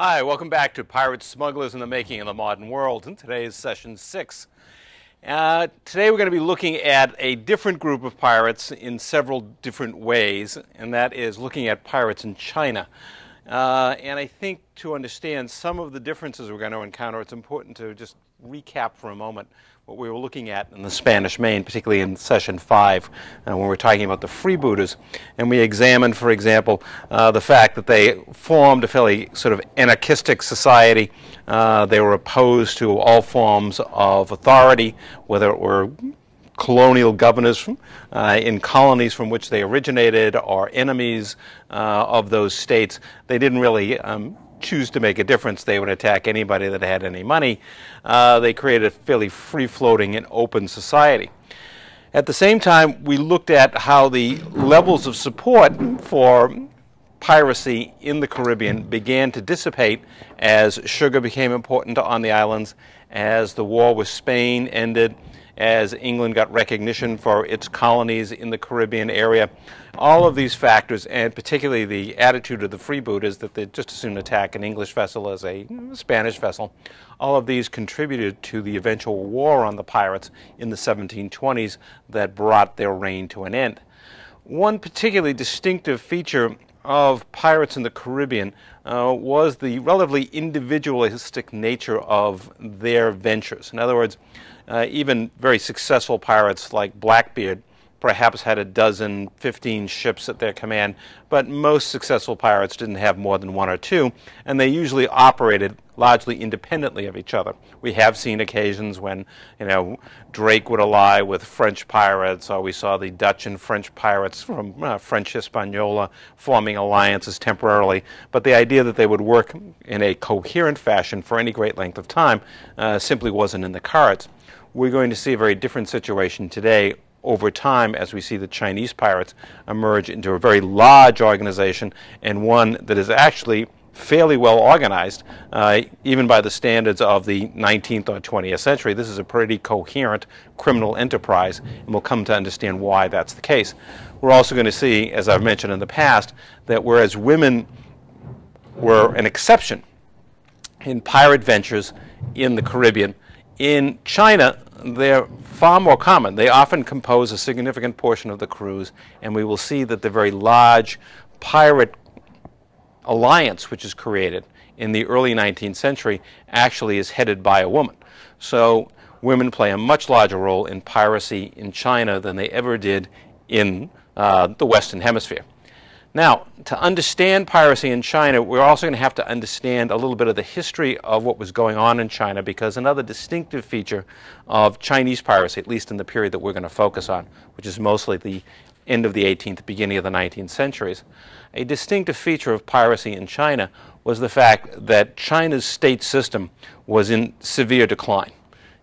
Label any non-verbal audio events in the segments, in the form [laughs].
Hi, welcome back to Pirates, Smugglers, and the Making of the Modern World. And today is session six. Uh, today we're going to be looking at a different group of pirates in several different ways, and that is looking at pirates in China. Uh, and I think to understand some of the differences we're going to encounter, it's important to just recap for a moment what we were looking at in the Spanish Main, particularly in session five, uh, when we were talking about the freebooters. And we examined, for example, uh, the fact that they formed a fairly sort of anarchistic society. Uh, they were opposed to all forms of authority, whether it were colonial governors from, uh, in colonies from which they originated or enemies uh, of those states. They didn't really um, choose to make a difference, they would attack anybody that had any money. Uh, they created a fairly free floating and open society. At the same time, we looked at how the levels of support for piracy in the Caribbean began to dissipate as sugar became important on the islands, as the war with Spain ended, as England got recognition for its colonies in the Caribbean area. All of these factors, and particularly the attitude of the freebooters that they'd just as soon attack an English vessel as a Spanish vessel, all of these contributed to the eventual war on the pirates in the 1720s that brought their reign to an end. One particularly distinctive feature of pirates in the Caribbean uh, was the relatively individualistic nature of their ventures. In other words, uh, even very successful pirates like Blackbeard perhaps had a dozen, 15 ships at their command, but most successful pirates didn't have more than one or two, and they usually operated largely independently of each other. We have seen occasions when, you know, Drake would ally with French pirates, or we saw the Dutch and French pirates from uh, French Hispaniola forming alliances temporarily, but the idea that they would work in a coherent fashion for any great length of time uh, simply wasn't in the cards. We're going to see a very different situation today over time as we see the Chinese pirates emerge into a very large organization and one that is actually fairly well organized, uh, even by the standards of the 19th or 20th century. This is a pretty coherent criminal enterprise, and we'll come to understand why that's the case. We're also going to see, as I've mentioned in the past, that whereas women were an exception in pirate ventures in the Caribbean, in China, they're far more common. They often compose a significant portion of the crews, and we will see that the very large pirate alliance which is created in the early 19th century actually is headed by a woman. So women play a much larger role in piracy in China than they ever did in uh, the Western Hemisphere. Now, to understand piracy in China, we're also going to have to understand a little bit of the history of what was going on in China because another distinctive feature of Chinese piracy, at least in the period that we're going to focus on, which is mostly the end of the 18th, beginning of the 19th centuries, a distinctive feature of piracy in China was the fact that China's state system was in severe decline.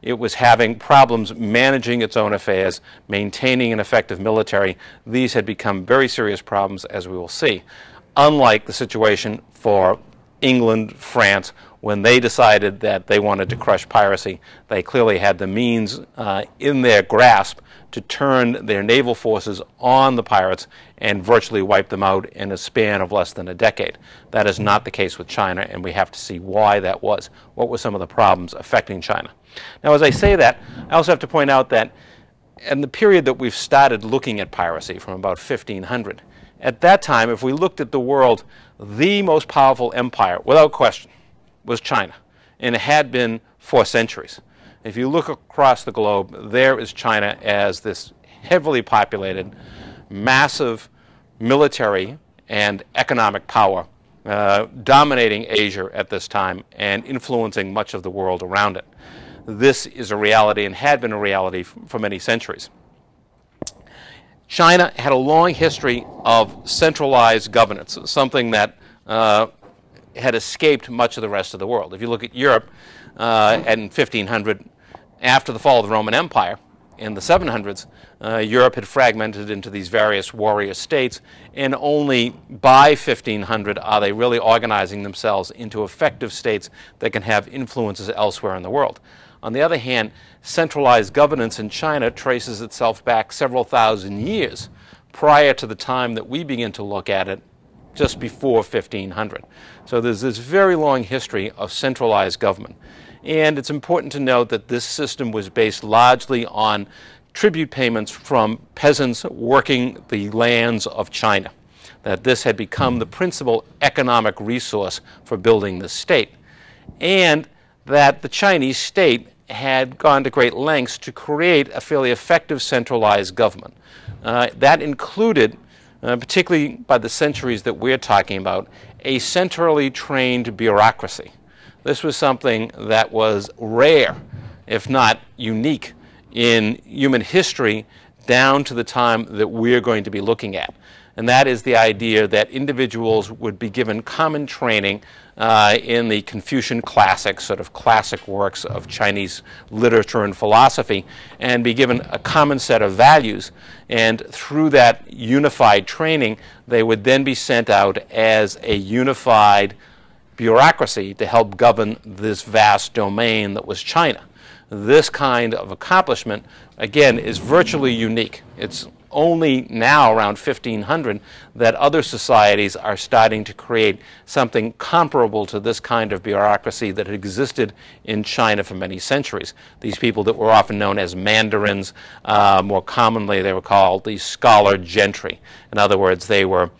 It was having problems managing its own affairs, maintaining an effective military. These had become very serious problems, as we will see. Unlike the situation for England, France, when they decided that they wanted to crush piracy, they clearly had the means uh, in their grasp to turn their naval forces on the pirates and virtually wipe them out in a span of less than a decade. That is not the case with China, and we have to see why that was. What were some of the problems affecting China? Now, as I say that, I also have to point out that in the period that we've started looking at piracy from about 1500, at that time, if we looked at the world, the most powerful empire, without question, was China, and it had been for centuries. If you look across the globe, there is China as this heavily populated, massive military and economic power uh, dominating Asia at this time and influencing much of the world around it. This is a reality and had been a reality for many centuries. China had a long history of centralized governance, something that uh, had escaped much of the rest of the world. If you look at Europe uh, in 1500, after the fall of the Roman Empire in the 700s, uh, Europe had fragmented into these various warrior states, and only by 1500 are they really organizing themselves into effective states that can have influences elsewhere in the world. On the other hand, centralized governance in China traces itself back several thousand years prior to the time that we begin to look at it just before 1500. So there's this very long history of centralized government. And it's important to note that this system was based largely on tribute payments from peasants working the lands of China, that this had become the principal economic resource for building the state, and that the Chinese state had gone to great lengths to create a fairly effective centralized government. Uh, that included, uh, particularly by the centuries that we're talking about, a centrally trained bureaucracy. This was something that was rare, if not unique, in human history down to the time that we're going to be looking at. And that is the idea that individuals would be given common training uh, in the Confucian classics, sort of classic works of Chinese literature and philosophy, and be given a common set of values. And through that unified training, they would then be sent out as a unified bureaucracy to help govern this vast domain that was China. This kind of accomplishment, again, is virtually unique. It's only now, around 1500, that other societies are starting to create something comparable to this kind of bureaucracy that had existed in China for many centuries. These people that were often known as mandarins, uh, more commonly they were called the scholar gentry. In other words, they were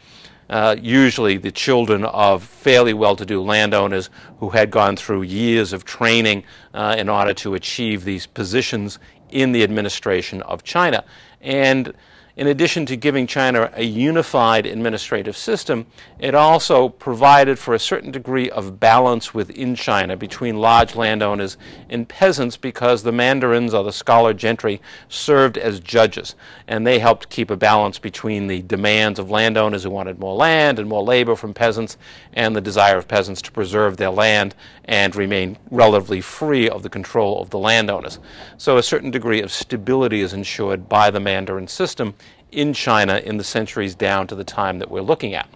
uh, usually the children of fairly well-to-do landowners who had gone through years of training uh, in order to achieve these positions in the administration of China. And in addition to giving China a unified administrative system, it also provided for a certain degree of balance within China between large landowners and peasants because the mandarins or the scholar gentry served as judges and they helped keep a balance between the demands of landowners who wanted more land and more labor from peasants and the desire of peasants to preserve their land and remain relatively free of the control of the landowners. So a certain degree of stability is ensured by the mandarin system in China in the centuries down to the time that we're looking at.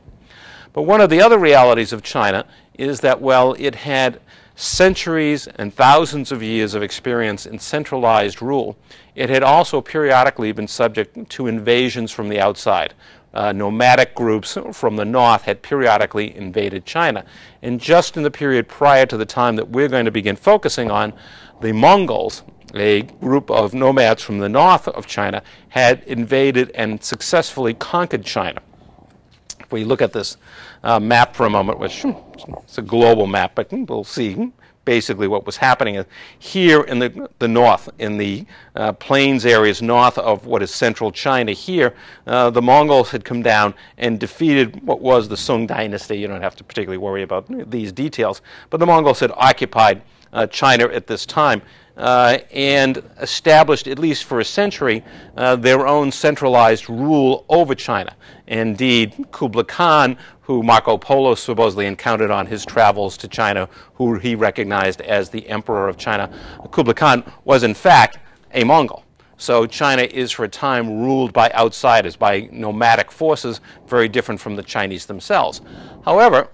But one of the other realities of China is that, well, it had centuries and thousands of years of experience in centralized rule. It had also periodically been subject to invasions from the outside. Uh, nomadic groups from the north had periodically invaded China. And just in the period prior to the time that we're going to begin focusing on, the Mongols a group of nomads from the north of China had invaded and successfully conquered China. If we look at this uh, map for a moment, which hmm, it's a global map, but we'll see basically what was happening here in the, the north, in the uh, plains areas north of what is central China here, uh, the Mongols had come down and defeated what was the Sung dynasty. You don't have to particularly worry about these details, but the Mongols had occupied uh, China at this time uh, and established, at least for a century, uh, their own centralized rule over China. Indeed, Kublai Khan, who Marco Polo supposedly encountered on his travels to China, who he recognized as the emperor of China, Kublai Khan was in fact a Mongol. So China is for a time ruled by outsiders, by nomadic forces, very different from the Chinese themselves. However,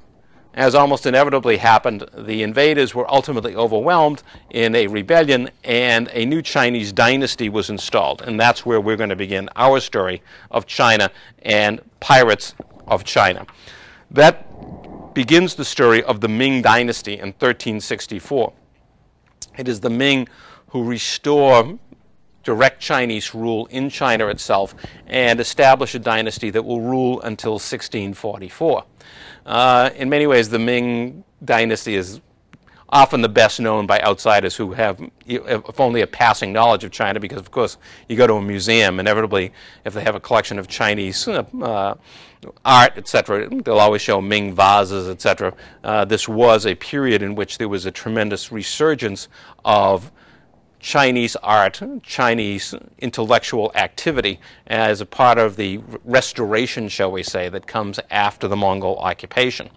as almost inevitably happened, the invaders were ultimately overwhelmed in a rebellion, and a new Chinese dynasty was installed. And that's where we're going to begin our story of China and pirates of China. That begins the story of the Ming dynasty in 1364. It is the Ming who restore direct Chinese rule in China itself and establish a dynasty that will rule until 1644. Uh, in many ways, the Ming dynasty is often the best known by outsiders who have, if only a passing knowledge of China, because of course you go to a museum, inevitably, if they have a collection of Chinese uh, art, etc., they'll always show Ming vases, etc. Uh, this was a period in which there was a tremendous resurgence of Chinese art, Chinese intellectual activity as a part of the restoration, shall we say, that comes after the Mongol occupation.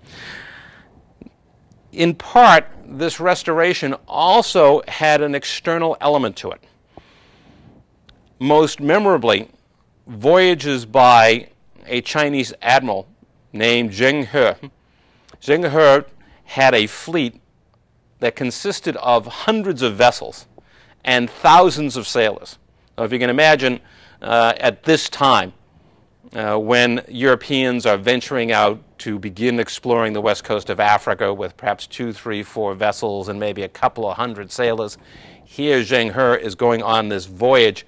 In part, this restoration also had an external element to it. Most memorably, voyages by a Chinese admiral named Zheng He. Zheng He had a fleet that consisted of hundreds of vessels and thousands of sailors. Now, if you can imagine, uh, at this time, uh, when Europeans are venturing out to begin exploring the west coast of Africa with perhaps two, three, four vessels and maybe a couple of hundred sailors. Here, Zheng He is going on this voyage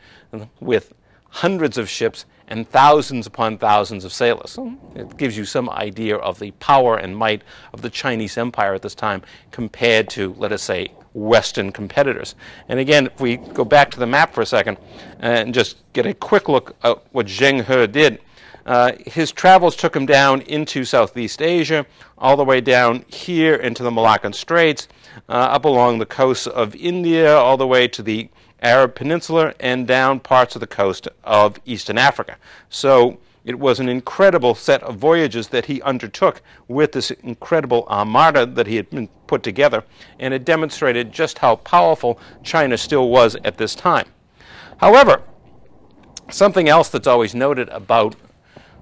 with hundreds of ships and thousands upon thousands of sailors. It gives you some idea of the power and might of the Chinese Empire at this time compared to, let us say, Western competitors. And again, if we go back to the map for a second and just get a quick look at what Zheng He did, uh, his travels took him down into Southeast Asia, all the way down here into the Malaccan Straits, uh, up along the coast of India, all the way to the Arab Peninsula, and down parts of the coast of Eastern Africa. So it was an incredible set of voyages that he undertook with this incredible armada that he had been put together, and it demonstrated just how powerful China still was at this time. However, something else that's always noted about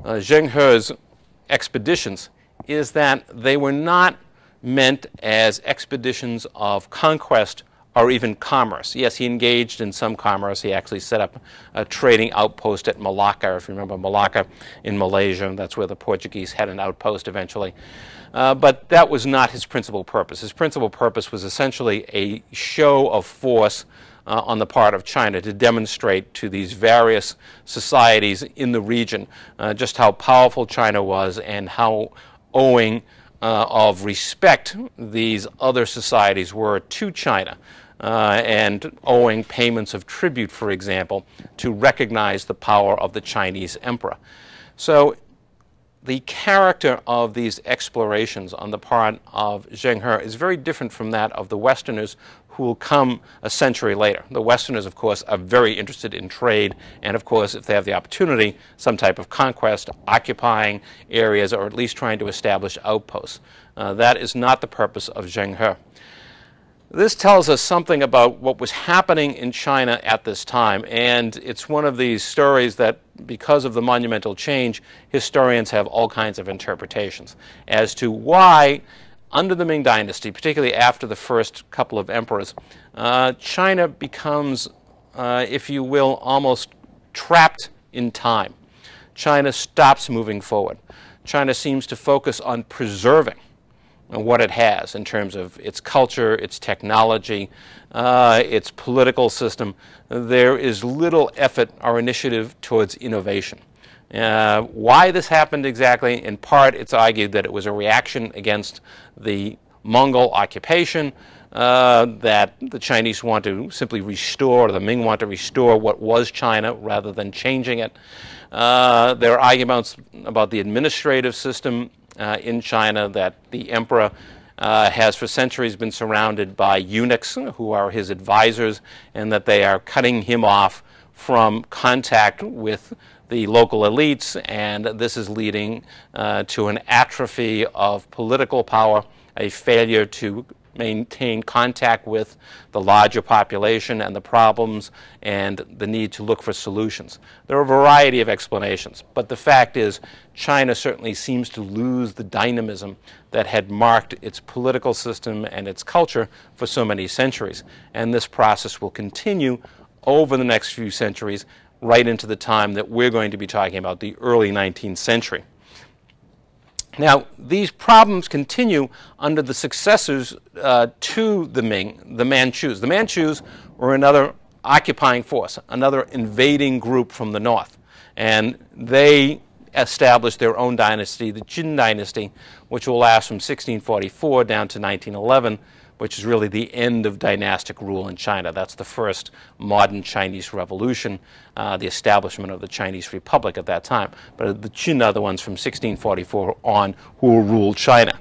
uh, Zheng He's expeditions is that they were not meant as expeditions of conquest or even commerce. Yes, he engaged in some commerce. He actually set up a trading outpost at Malacca, if you remember Malacca in Malaysia. That's where the Portuguese had an outpost eventually. Uh, but that was not his principal purpose. His principal purpose was essentially a show of force uh, on the part of China to demonstrate to these various societies in the region uh, just how powerful China was and how owing uh, of respect these other societies were to China uh, and owing payments of tribute, for example, to recognize the power of the Chinese emperor. So the character of these explorations on the part of Zheng He is very different from that of the Westerners who will come a century later. The Westerners, of course, are very interested in trade, and of course, if they have the opportunity, some type of conquest, occupying areas, or at least trying to establish outposts. Uh, that is not the purpose of Zheng He. This tells us something about what was happening in China at this time, and it's one of these stories that, because of the monumental change, historians have all kinds of interpretations as to why, under the Ming Dynasty, particularly after the first couple of emperors, uh, China becomes, uh, if you will, almost trapped in time. China stops moving forward. China seems to focus on preserving what it has in terms of its culture, its technology, uh, its political system. There is little effort or initiative towards innovation. Uh, why this happened exactly? In part, it's argued that it was a reaction against the Mongol occupation, uh, that the Chinese want to simply restore, the Ming want to restore what was China rather than changing it. Uh, there are arguments about the administrative system uh, in China that the emperor uh, has for centuries been surrounded by eunuchs who are his advisors, and that they are cutting him off from contact with the local elites, and this is leading uh, to an atrophy of political power, a failure to maintain contact with the larger population and the problems and the need to look for solutions. There are a variety of explanations, but the fact is China certainly seems to lose the dynamism that had marked its political system and its culture for so many centuries. And this process will continue over the next few centuries right into the time that we're going to be talking about, the early 19th century. Now, these problems continue under the successors uh, to the Ming, the Manchus. The Manchus were another occupying force, another invading group from the north. And they established their own dynasty, the Qing dynasty, which will last from 1644 down to 1911 which is really the end of dynastic rule in China. That's the first modern Chinese revolution, uh, the establishment of the Chinese Republic at that time. But the Qing are the ones from 1644 on who will rule China.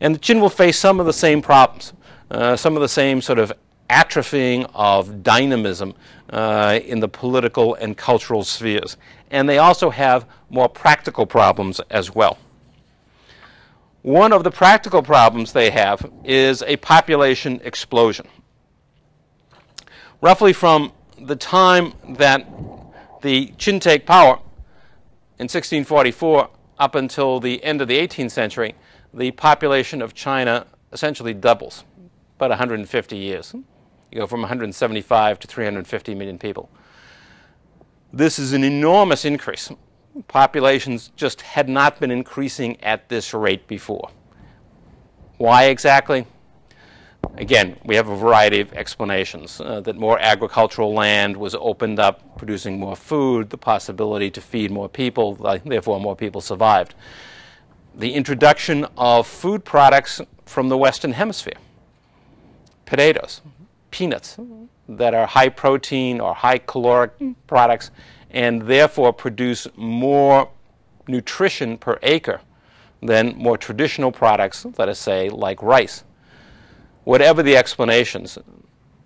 And the Qing will face some of the same problems, uh, some of the same sort of atrophying of dynamism uh, in the political and cultural spheres. And they also have more practical problems as well. One of the practical problems they have is a population explosion. Roughly from the time that the Qing take power in 1644 up until the end of the 18th century, the population of China essentially doubles, about 150 years. You go from 175 to 350 million people. This is an enormous increase populations just had not been increasing at this rate before. Why exactly? Again, we have a variety of explanations. Uh, that more agricultural land was opened up, producing more food, the possibility to feed more people, therefore, more people survived. The introduction of food products from the Western Hemisphere potatoes, peanuts, that are high protein or high caloric products and therefore produce more nutrition per acre than more traditional products, let us say, like rice. Whatever the explanations,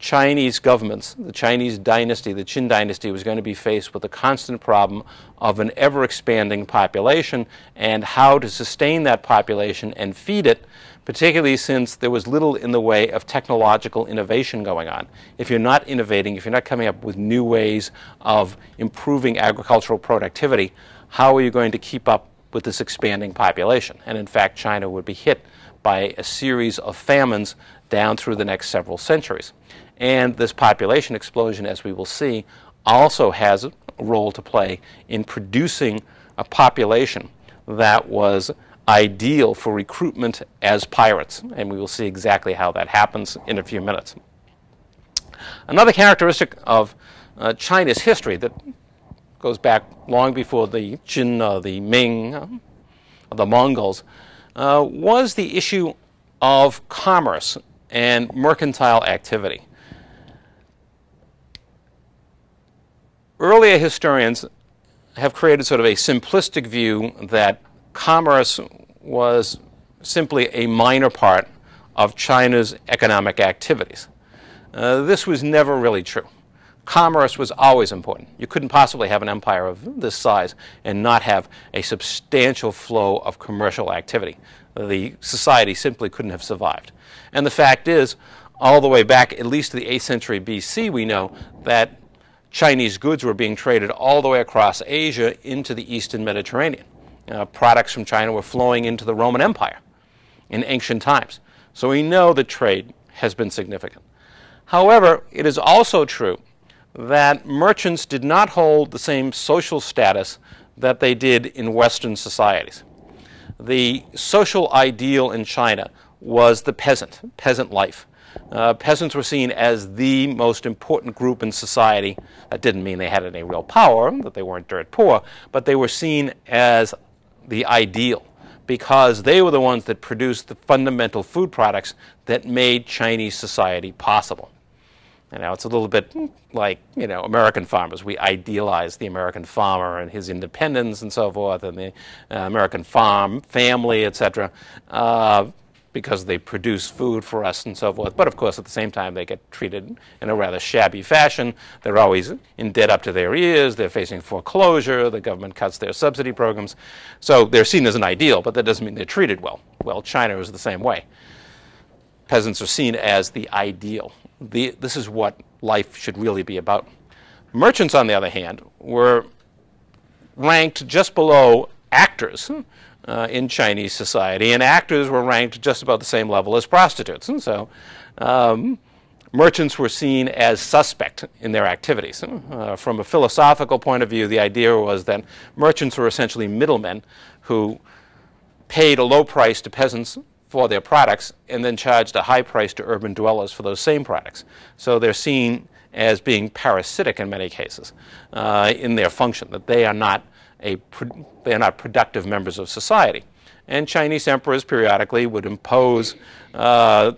Chinese governments, the Chinese dynasty, the Qing dynasty, was going to be faced with the constant problem of an ever expanding population and how to sustain that population and feed it particularly since there was little in the way of technological innovation going on. If you're not innovating, if you're not coming up with new ways of improving agricultural productivity, how are you going to keep up with this expanding population? And in fact, China would be hit by a series of famines down through the next several centuries. And this population explosion, as we will see, also has a role to play in producing a population that was ideal for recruitment as pirates, and we will see exactly how that happens in a few minutes. Another characteristic of uh, China's history that goes back long before the Qing, uh, the Ming, uh, the Mongols, uh, was the issue of commerce and mercantile activity. Earlier historians have created sort of a simplistic view that commerce was simply a minor part of China's economic activities. Uh, this was never really true. Commerce was always important. You couldn't possibly have an empire of this size and not have a substantial flow of commercial activity. The society simply couldn't have survived. And the fact is, all the way back at least to the 8th century BC, we know that Chinese goods were being traded all the way across Asia into the eastern Mediterranean uh, products from China were flowing into the Roman Empire in ancient times. So we know that trade has been significant. However, it is also true that merchants did not hold the same social status that they did in Western societies. The social ideal in China was the peasant, peasant life. Uh, peasants were seen as the most important group in society. That didn't mean they had any real power, that they weren't dirt poor, but they were seen as the ideal because they were the ones that produced the fundamental food products that made Chinese society possible. And now it's a little bit like, you know, American farmers. We idealize the American farmer and his independence and so forth, and the uh, American farm family, etc. Uh, because they produce food for us and so forth. But of course, at the same time, they get treated in a rather shabby fashion. They're always in debt up to their ears. They're facing foreclosure. The government cuts their subsidy programs. So they're seen as an ideal, but that doesn't mean they're treated well. Well, China is the same way. Peasants are seen as the ideal. The, this is what life should really be about. Merchants, on the other hand, were ranked just below actors hmm, uh, in Chinese society, and actors were ranked just about the same level as prostitutes. And so um, merchants were seen as suspect in their activities. Uh, from a philosophical point of view, the idea was that merchants were essentially middlemen who paid a low price to peasants for their products and then charged a high price to urban dwellers for those same products. So they're seen as being parasitic in many cases uh, in their function, that they are not a they are not productive members of society. And Chinese emperors periodically would impose uh,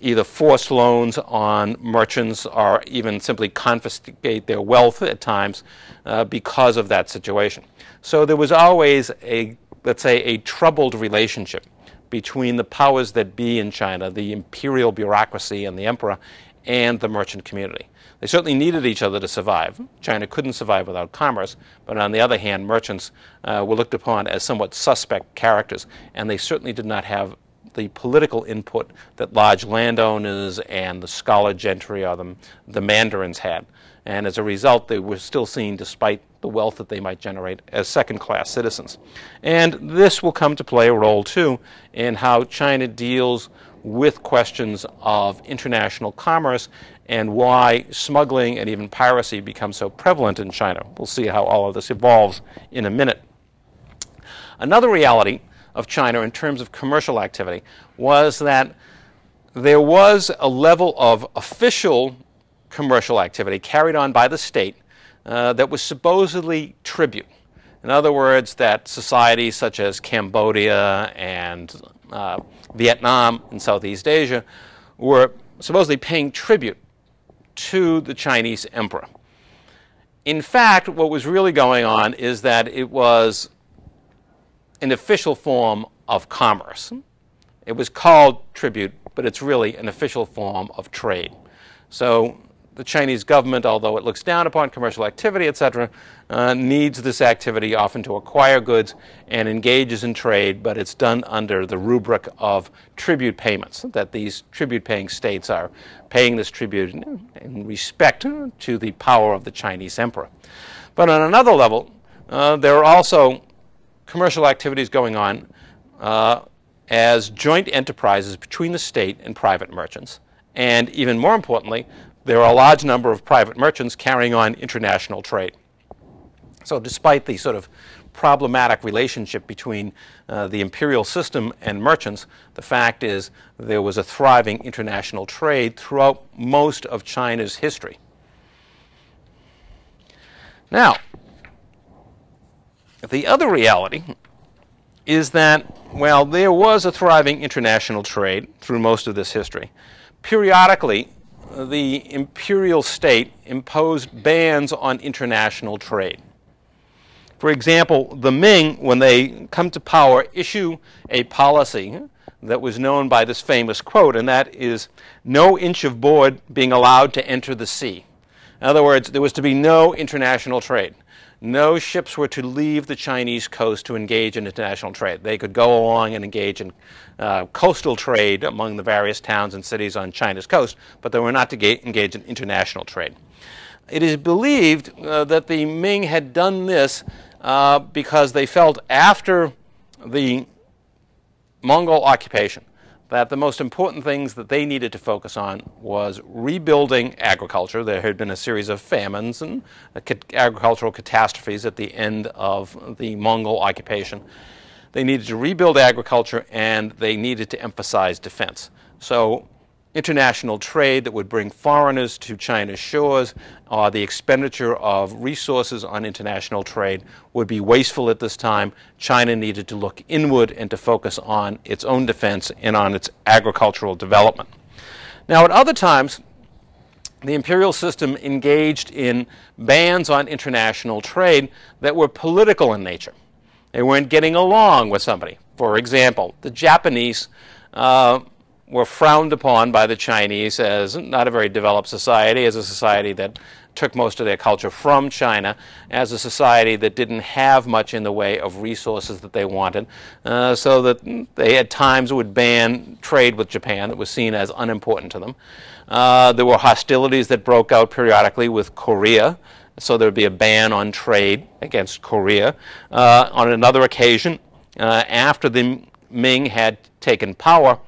either forced loans on merchants or even simply confiscate their wealth at times uh, because of that situation. So there was always a, let's say, a troubled relationship between the powers that be in China, the imperial bureaucracy and the emperor, and the merchant community. They certainly needed each other to survive. China couldn't survive without commerce, but on the other hand, merchants uh, were looked upon as somewhat suspect characters, and they certainly did not have the political input that large landowners and the scholar gentry or the, the mandarins had. And as a result, they were still seen, despite the wealth that they might generate, as second class citizens. And this will come to play a role, too, in how China deals with questions of international commerce and why smuggling and even piracy become so prevalent in China. We'll see how all of this evolves in a minute. Another reality of China in terms of commercial activity was that there was a level of official commercial activity carried on by the state uh, that was supposedly tribute. In other words, that societies such as Cambodia and uh, Vietnam and Southeast Asia were supposedly paying tribute to the Chinese emperor. In fact, what was really going on is that it was an official form of commerce. It was called tribute, but it's really an official form of trade. So the Chinese government, although it looks down upon commercial activity, etc., uh, needs this activity often to acquire goods and engages in trade, but it's done under the rubric of tribute payments, that these tribute paying states are paying this tribute in respect to the power of the Chinese emperor. But on another level, uh, there are also commercial activities going on uh, as joint enterprises between the state and private merchants. And even more importantly, there are a large number of private merchants carrying on international trade. So despite the sort of problematic relationship between uh, the imperial system and merchants, the fact is there was a thriving international trade throughout most of China's history. Now, the other reality is that, well, there was a thriving international trade through most of this history. Periodically, the imperial state imposed bans on international trade. For example, the Ming, when they come to power, issue a policy that was known by this famous quote, and that is no inch of board being allowed to enter the sea. In other words, there was to be no international trade. No ships were to leave the Chinese coast to engage in international trade. They could go along and engage in uh, coastal trade among the various towns and cities on China's coast, but they were not to ga- engage in international trade. It is believed uh, that the Ming had done this uh, because they felt after the Mongol occupation that the most important things that they needed to focus on was rebuilding agriculture. There had been a series of famines and uh, agricultural catastrophes at the end of the Mongol occupation. They needed to rebuild agriculture and they needed to emphasize defense. So international trade that would bring foreigners to China's shores, or the expenditure of resources on international trade would be wasteful at this time. China needed to look inward and to focus on its own defense and on its agricultural development. Now, at other times, the imperial system engaged in bans on international trade that were political in nature. They weren't getting along with somebody. For example, the Japanese uh, were frowned upon by the Chinese as not a very developed society, as a society that took most of their culture from China, as a society that didn't have much in the way of resources that they wanted, uh, so that they at times would ban trade with Japan that was seen as unimportant to them. Uh, there were hostilities that broke out periodically with Korea, so there would be a ban on trade against Korea. Uh, on another occasion, uh, after the Ming had taken power,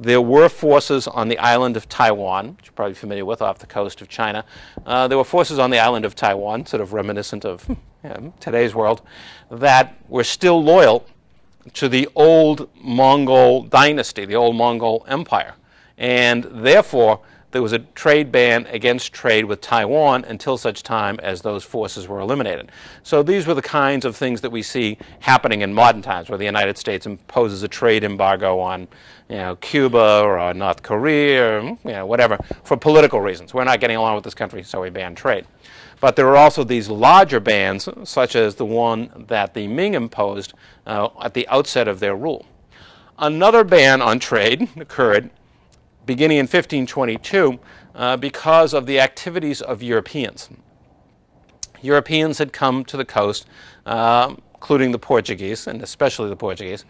there were forces on the island of Taiwan, which you're probably familiar with, off the coast of China. Uh, there were forces on the island of Taiwan, sort of reminiscent of [laughs] know, today's world, that were still loyal to the old Mongol dynasty, the old Mongol empire. And therefore, there was a trade ban against trade with Taiwan until such time as those forces were eliminated. So these were the kinds of things that we see happening in modern times, where the United States imposes a trade embargo on you know, Cuba or North Korea or you know, whatever for political reasons. We're not getting along with this country, so we ban trade. But there are also these larger bans, such as the one that the Ming imposed uh, at the outset of their rule. Another ban on trade [laughs] occurred beginning in 1522 uh, because of the activities of Europeans. Europeans had come to the coast, uh, including the Portuguese, and especially the Portuguese,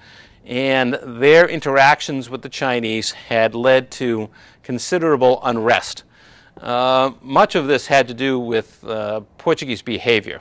and their interactions with the Chinese had led to considerable unrest. Uh, much of this had to do with uh, Portuguese behavior,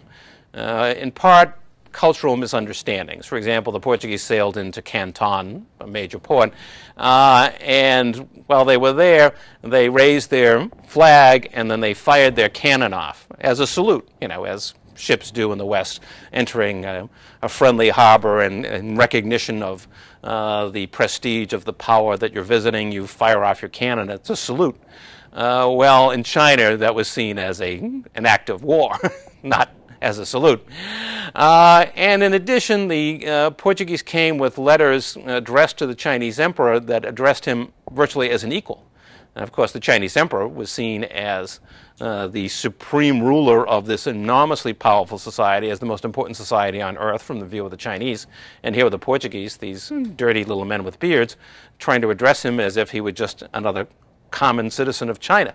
uh, in part cultural misunderstandings. For example, the Portuguese sailed into Canton, a major port, uh, and while they were there, they raised their flag and then they fired their cannon off as a salute, you know, as ships do in the West, entering a, friendly harbor and in recognition of uh, the prestige of the power that you're visiting, you fire off your cannon. It's a salute. Uh, well, in China, that was seen as a, an act of war, [laughs] not as a salute. Uh, and in addition, the uh, Portuguese came with letters addressed to the Chinese emperor that addressed him virtually as an equal. And of course, the Chinese emperor was seen as uh, the supreme ruler of this enormously powerful society, as the most important society on earth from the view of the Chinese. And here were the Portuguese, these dirty little men with beards, trying to address him as if he were just another common citizen of China.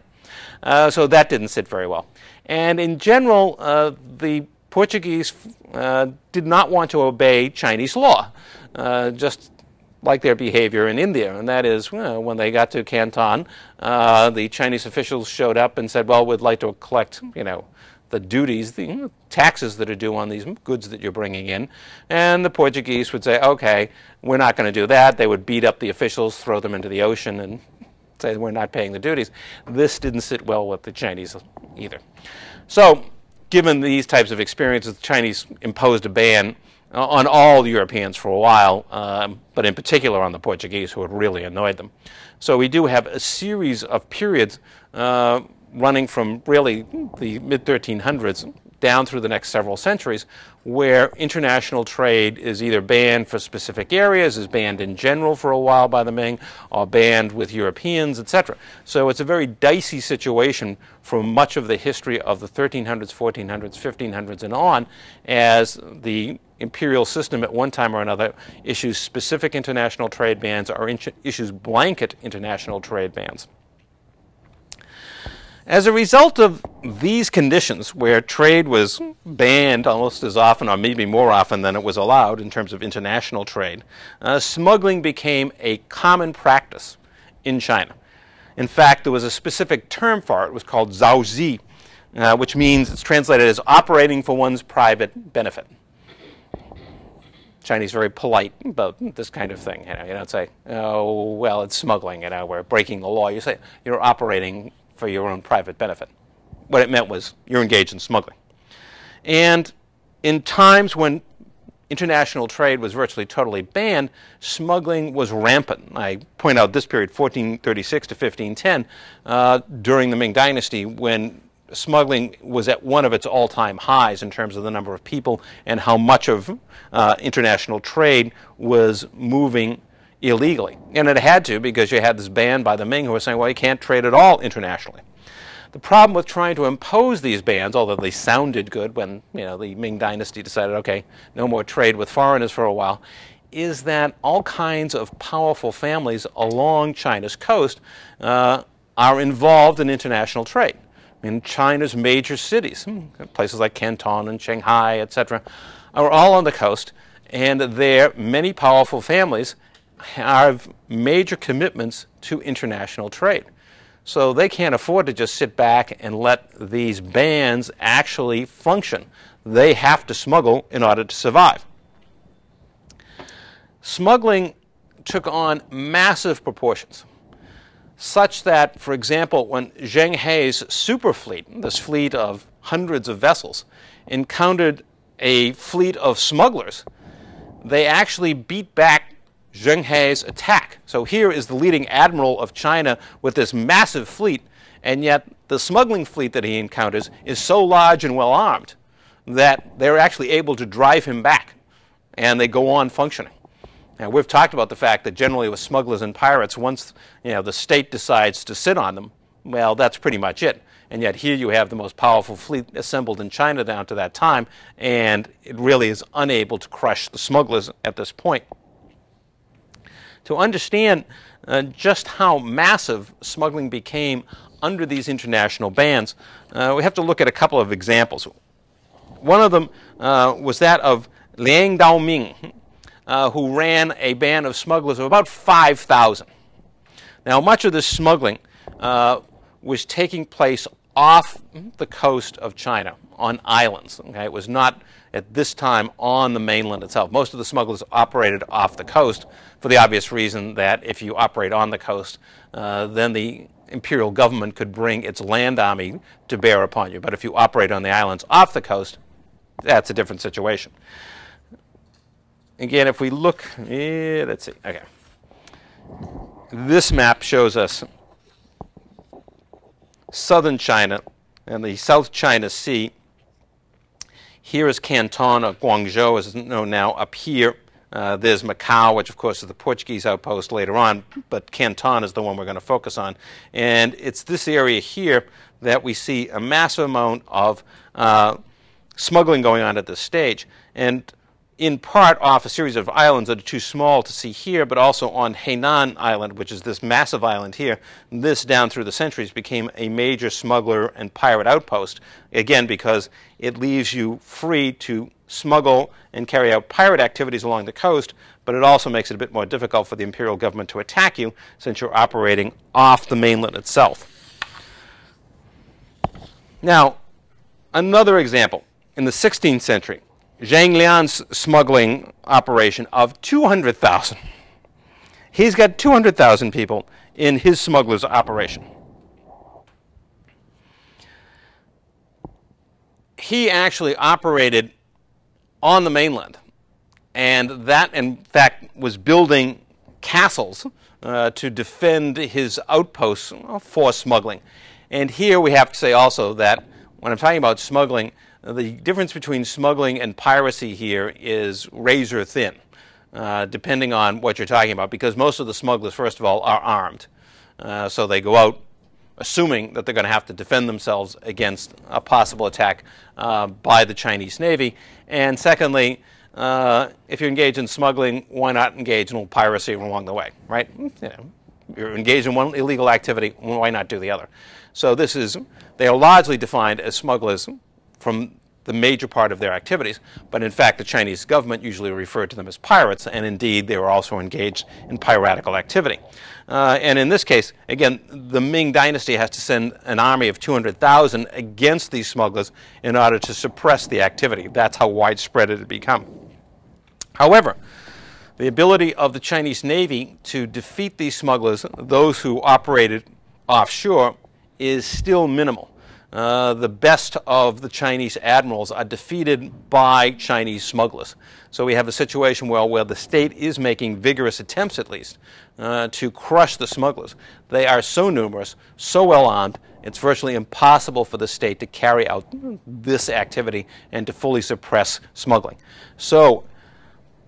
Uh, so that didn't sit very well. And in general, uh, the Portuguese uh, did not want to obey Chinese law, uh, just like their behavior in India. And that is, well, when they got to Canton, uh, the Chinese officials showed up and said, well, we'd like to collect, you know, the duties, the taxes that are due on these goods that you're bringing in. And the Portuguese would say, okay, we're not going to do that. They would beat up the officials, throw them into the ocean, and say we're not paying the duties. This didn't sit well with the Chinese either. So, given these types of experiences, the Chinese imposed a ban on all Europeans for a while, um, but in particular on the Portuguese, who had really annoyed them. So we do have a series of periods uh, running from really the mid 1300s down through the next several centuries where international trade is either banned for specific areas, is banned in general for a while by the Ming, or banned with Europeans, etc. So it's a very dicey situation for much of the history of the 1300s, 1400s, 1500s, and on as the imperial system at one time or another issues specific international trade bans or issues blanket international trade bans. As a result of these conditions, where trade was banned almost as often, or maybe more often than it was allowed in terms of international trade, uh, smuggling became a common practice in China. In fact, there was a specific term for it. It was called zaozi, uh, which means it's translated as operating for one's private benefit. Chinese very polite about this kind of thing. You know, you don't say, "Oh, well, it's smuggling." You know, we're breaking the law. You say you're operating for your own private benefit. What it meant was you're engaged in smuggling. And in times when international trade was virtually totally banned, smuggling was rampant. I point out this period, 1436 to 1510, uh, during the Ming Dynasty, when smuggling was at one of its all time highs in terms of the number of people and how much of uh, international trade was moving illegally. And it had to because you had this ban by the Ming who were saying, well, you can't trade at all internationally. The problem with trying to impose these bans, although they sounded good when you know the Ming Dynasty decided, okay, no more trade with foreigners for a while, is that all kinds of powerful families along China's coast uh, are involved in international trade. In China's major cities, hmm, places like Canton and Shanghai, etc., are all on the coast, and there many powerful families have major commitments to international trade. So they can't afford to just sit back and let these bans actually function. They have to smuggle in order to survive. Smuggling took on massive proportions, such that, for example, when Zheng He's super fleet, this fleet of hundreds of vessels, encountered a fleet of smugglers, they actually beat back Zheng He's attack. So here is the leading admiral of China with this massive fleet, and yet the smuggling fleet that he encounters is so large and well armed that they're actually able to drive him back, and they go on functioning. Now, we've talked about the fact that generally with smugglers and pirates, once you know, the state decides to sit on them, well, that's pretty much it. And yet here you have the most powerful fleet assembled in China down to that time, and it really is unable to crush the smugglers at this point to understand uh, just how massive smuggling became under these international bans, uh, we have to look at a couple of examples. One of them uh, was that of Liang Daoming, uh, who ran a band of smugglers of about 5,000. Now, much of this smuggling uh, was taking place off the coast of China on islands. Okay? It was not at this time on the mainland itself. Most of the smugglers operated off the coast for the obvious reason that if you operate on the coast, uh, then the imperial government could bring its land army to bear upon you. But if you operate on the islands off the coast, that's a different situation. Again, if we look, eh, let's see, okay. This map shows us southern China and the South China Sea. Here is Canton of Guangzhou, as known now, up here. Uh, there's Macau, which of course is the Portuguese outpost later on, but Canton is the one we're going to focus on. And it's this area here that we see a massive amount of uh, smuggling going on at this stage. And in part off a series of islands that are too small to see here, but also on Hainan Island, which is this massive island here. This, down through the centuries, became a major smuggler and pirate outpost, again, because it leaves you free to smuggle and carry out pirate activities along the coast, but it also makes it a bit more difficult for the imperial government to attack you since you're operating off the mainland itself. Now, another example. In the 16th century, Zhang Lian's smuggling operation of 200,000. He's got 200,000 people in his smuggler's operation. He actually operated on the mainland, and that, in fact, was building castles uh, to defend his outposts for smuggling. And here we have to say also that when I'm talking about smuggling, the difference between smuggling and piracy here is razor thin, uh, depending on what you're talking about, because most of the smugglers, first of all, are armed. Uh, so they go out assuming that they're going to have to defend themselves against a possible attack uh, by the Chinese Navy. And secondly, uh, if you engage in smuggling, why not engage in piracy along the way, right? You know, you're engaged in one illegal activity, why not do the other? So this is, they are largely defined as smugglers from the major part of their activities, but in fact the Chinese government usually referred to them as pirates, and indeed they were also engaged in piratical activity. Uh, and in this case, again, the Ming dynasty has to send an army of 200,000 against these smugglers in order to suppress the activity. That's how widespread it had become. However, the ability of the Chinese Navy to defeat these smugglers, those who operated offshore, is still minimal. Uh, the best of the Chinese admirals are defeated by Chinese smugglers. So we have a situation where, where the state is making vigorous attempts, at least, uh, to crush the smugglers. They are so numerous, so well armed, it's virtually impossible for the state to carry out this activity and to fully suppress smuggling. So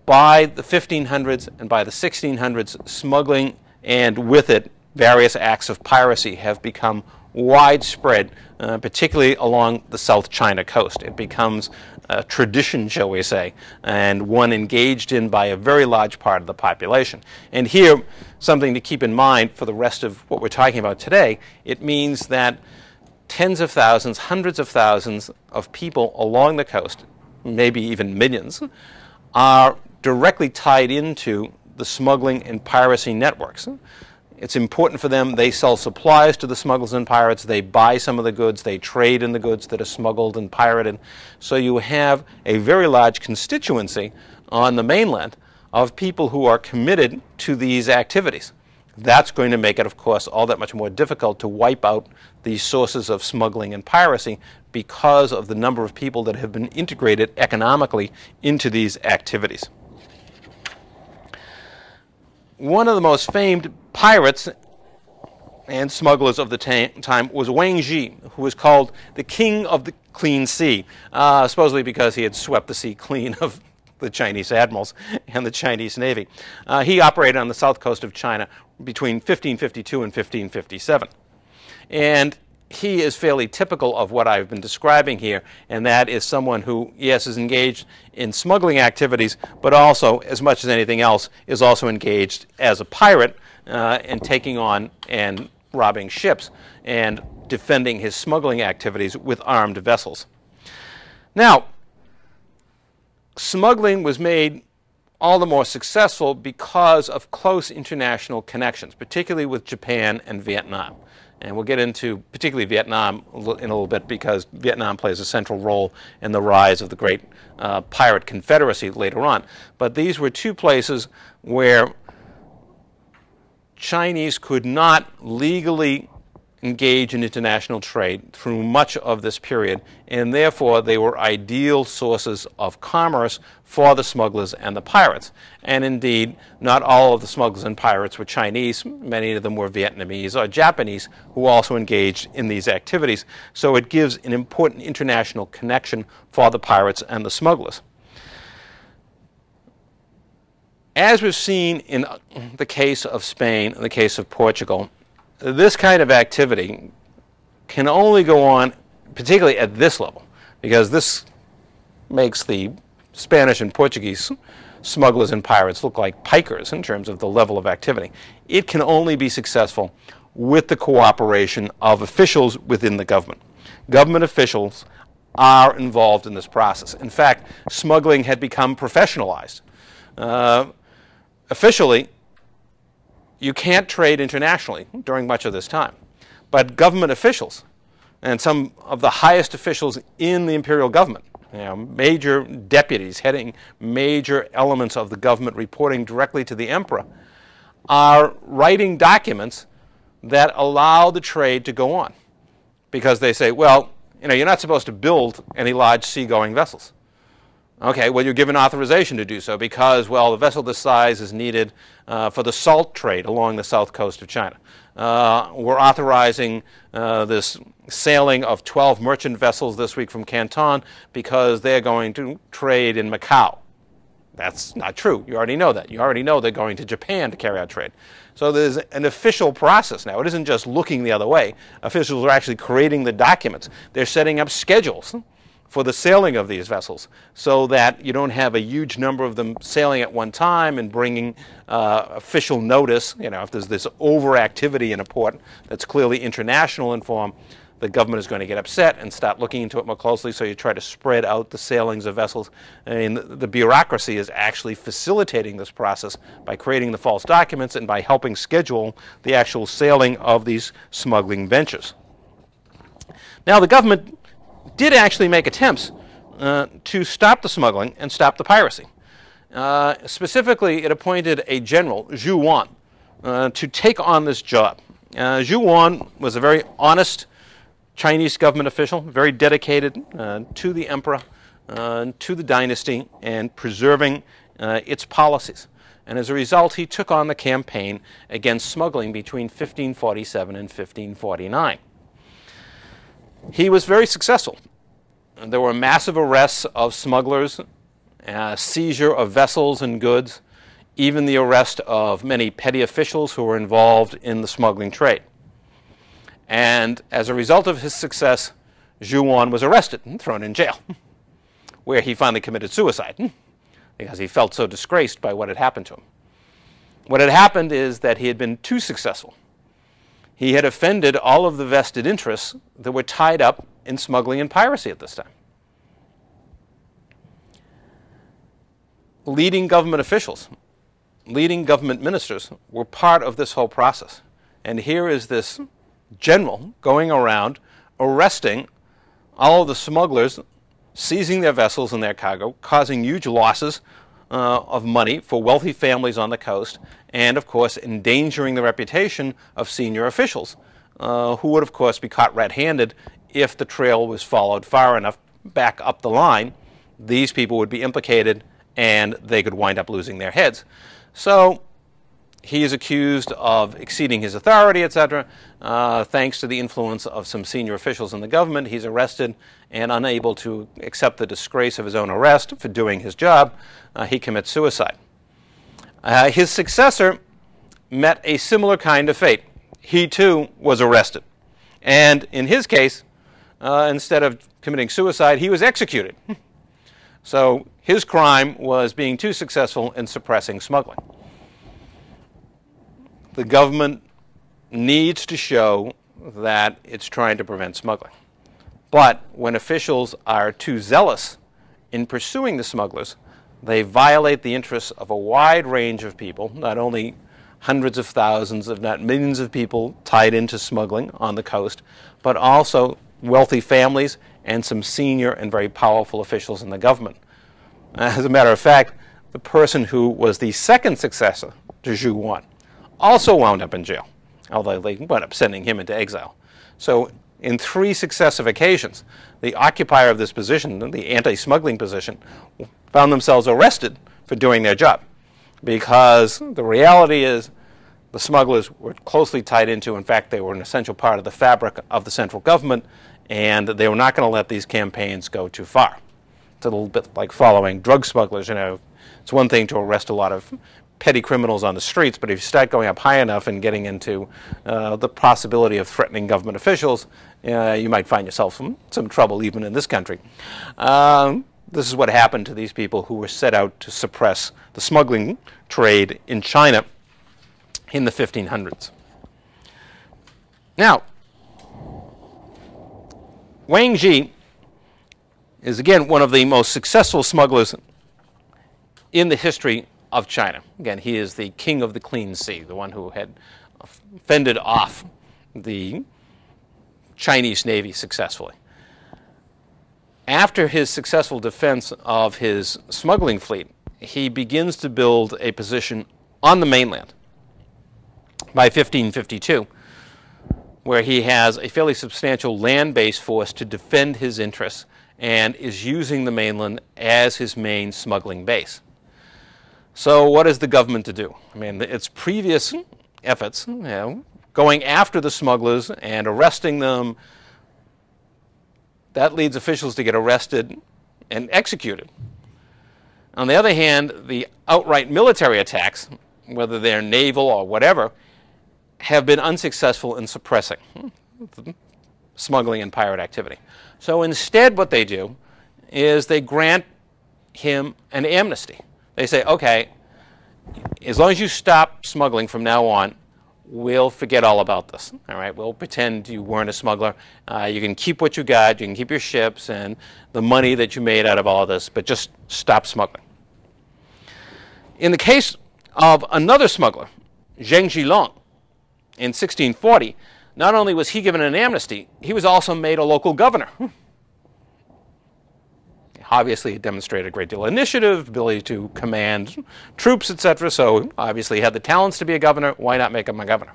by the 1500s and by the 1600s, smuggling and with it various acts of piracy have become widespread, uh, particularly along the South China coast. It becomes a tradition, shall we say, and one engaged in by a very large part of the population. And here, something to keep in mind for the rest of what we're talking about today, it means that tens of thousands, hundreds of thousands of people along the coast, maybe even millions, are directly tied into the smuggling and piracy networks. It's important for them. They sell supplies to the smugglers and pirates. They buy some of the goods. They trade in the goods that are smuggled and pirated. So you have a very large constituency on the mainland of people who are committed to these activities. That's going to make it, of course, all that much more difficult to wipe out these sources of smuggling and piracy because of the number of people that have been integrated economically into these activities. One of the most famed pirates and smugglers of the time was Wang Zhi, who was called the King of the Clean Sea, uh, supposedly because he had swept the sea clean of the Chinese admirals and the Chinese Navy. Uh, he operated on the south coast of China between 1552 and 1557. And he is fairly typical of what I've been describing here, and that is someone who, yes, is engaged in smuggling activities, but also, as much as anything else, is also engaged as a pirate uh, taking on and robbing ships and defending his smuggling activities with armed vessels. Now, smuggling was made all the more successful because of close international connections, particularly with Japan and Vietnam. And we'll get into particularly Vietnam in a little bit because Vietnam plays a central role in the rise of the great uh, pirate confederacy later on. But these were two places where Chinese could not legally engage in international trade through much of this period, and therefore they were ideal sources of commerce for the smugglers and the pirates. And indeed, not all of the smugglers and pirates were Chinese, many of them were Vietnamese or Japanese who also engaged in these activities. So it gives an important international connection for the pirates and the smugglers. As we've seen in the case of Spain and the case of Portugal, this kind of activity can only go on, particularly at this level, because this makes the Spanish and Portuguese smugglers and pirates look like pikers in terms of the level of activity. It can only be successful with the cooperation of officials within the government. Government officials are involved in this process. In fact, smuggling had become professionalized. Uh, officially, you can't trade internationally during much of this time. But government officials, and some of the highest officials in the imperial government, you know, major deputies heading major elements of the government reporting directly to the emperor, are writing documents that allow the trade to go on. Because they say, well, you know, you're not supposed to build any large seagoing vessels. Okay, well, you're given authorization to do so because, well, the vessel this size is needed uh, for the salt trade along the south coast of China. Uh, we're authorizing uh, this sailing of 12 merchant vessels this week from Canton because they're going to trade in Macau. That's not true. You already know that. You already know they're going to Japan to carry out trade. So there's an official process now. It isn't just looking the other way. Officials are actually creating the documents. They're setting up schedules for the sailing of these vessels so that you don't have a huge number of them sailing at one time and bringing uh, official notice. You know, if there's this overactivity in a port that's clearly international in form, the government is going to get upset and start looking into it more closely. So you try to spread out the sailings of vessels. I mean, the, the bureaucracy is actually facilitating this process by creating the false documents and by helping schedule the actual sailing of these smuggling ventures. Now, the government did actually make attempts uh, to stop the smuggling and stop the piracy. Uh, specifically, it appointed a general, Zhu Wan, uh, to take on this job. Uh, Zhu Wan was a very honest Chinese government official, very dedicated uh, to the emperor, uh, to the dynasty, and preserving its policies. And as a result, he took on the campaign against smuggling between 1547 and 1549 he was very successful. There were massive arrests of smugglers, uh, seizure of vessels and goods, even the arrest of many petty officials who were involved in the smuggling trade. And as a result of his success, Zhu Wan was arrested and thrown in jail, [laughs] where he finally committed suicide because he felt so disgraced by what had happened to him. What had happened is that he had been too successful he had offended all of the vested interests that were tied up in smuggling and piracy at this time. Leading government officials, leading government ministers were part of this whole process. And here is this general going around arresting all of the smugglers, seizing their vessels and their cargo, causing huge losses uh, of money for wealthy families on the coast, and of course endangering the reputation of senior officials, uh, who would of course be caught red-handed if the trail was followed far enough back up the line. These people would be implicated and they could wind up losing their heads. So he is accused of exceeding his authority, etc. Uh, thanks to the influence of some senior officials in the government, he's arrested and unable to accept the disgrace of his own arrest for doing his job, uh, he commits suicide. Uh, his successor met a similar kind of fate. He too was arrested. And in his case, uh, instead of committing suicide, he was executed. [laughs] so his crime was being too successful in suppressing smuggling the government needs to show that it's trying to prevent smuggling. But when officials are too zealous in pursuing the smugglers, They violate the interests of a wide range of people, not only hundreds of thousands, if not millions of people tied into smuggling on the coast, but also wealthy families and some senior and very powerful officials in the government. As a matter of fact, the person who was the second successor to Zhu Wan also wound up in jail, although they wound up sending him into exile. So, in three successive occasions, the occupier of this position, the anti smuggling position, found themselves arrested for doing their job because the reality is the smugglers were closely tied into, in fact, they were an essential part of the fabric of the central government, and they were not going to let these campaigns go too far. It's a little bit like following drug smugglers. You know, it's one thing to arrest a lot of petty criminals on the streets, but if you start going up high enough and getting into uh, the possibility of threatening government officials, uh, you might find yourself some, some trouble even in this country. Um, this is what happened to these people who were set out to suppress the smuggling trade in China in the 1500s. Now, Wang Zhi is again one of the most successful smugglers in the history of China. Again, he is the king of the clean sea, the one who had fended off the Chinese Navy successfully. After his successful defense of his smuggling fleet, he begins to build a position on the mainland by 1552, where he has a fairly substantial land based force to defend his interests and is using the mainland as his main smuggling base. So, what is the government to do? I mean, its previous efforts, you know, going after the smugglers and arresting them, that leads officials to get arrested and executed. On the other hand, the outright military attacks, whether they're naval or whatever, have been unsuccessful in suppressing smuggling and pirate activity. So instead, what they do is they grant him an amnesty. They say, okay, as long as you stop smuggling from now on, we'll forget all about this. All right, we'll pretend you weren't a smuggler. Uh, you can keep what you got, you can keep your ships and the money that you made out of all of this, but just stop smuggling. In the case of another smuggler, Zheng Zhilong, in 1640, not only was he given an amnesty, he was also made a local governor. [laughs] obviously he demonstrated a great deal of initiative, ability to command troops, etc. So obviously he had the talents to be a governor. Why not make him a governor?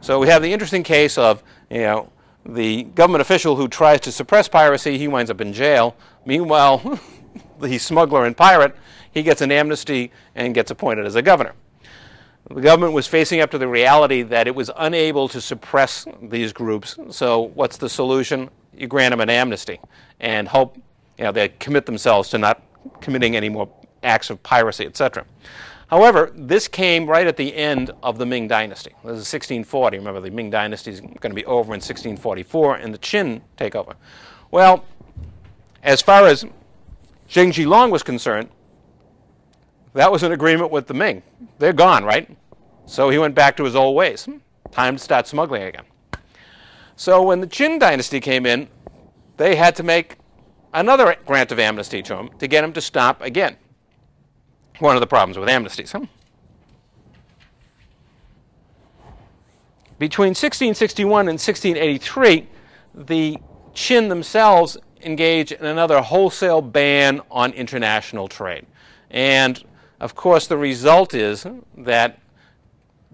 So we have the interesting case of you know the government official who tries to suppress piracy. He winds up in jail. Meanwhile, [laughs] the smuggler and pirate he gets an amnesty and gets appointed as a governor. The government was facing up to the reality that it was unable to suppress these groups. So what's the solution? You grant them an amnesty and hope you know, they commit themselves to not committing any more acts of piracy, etc. However, this came right at the end of the Ming Dynasty. This is 1640. Remember, the Ming Dynasty is going to be over in 1644, and the Qing take over. Well, as far as Zheng Zhilong was concerned, that was an agreement with the Ming. They're gone, right? So he went back to his old ways. Time to start smuggling again. So when the Qing dynasty came in, they had to make another grant of amnesty to him to get him to stop again. One of the problems with amnesties. Huh? Between 1661 and 1683, the Qing themselves engage in another wholesale ban on international trade. And of course, the result is that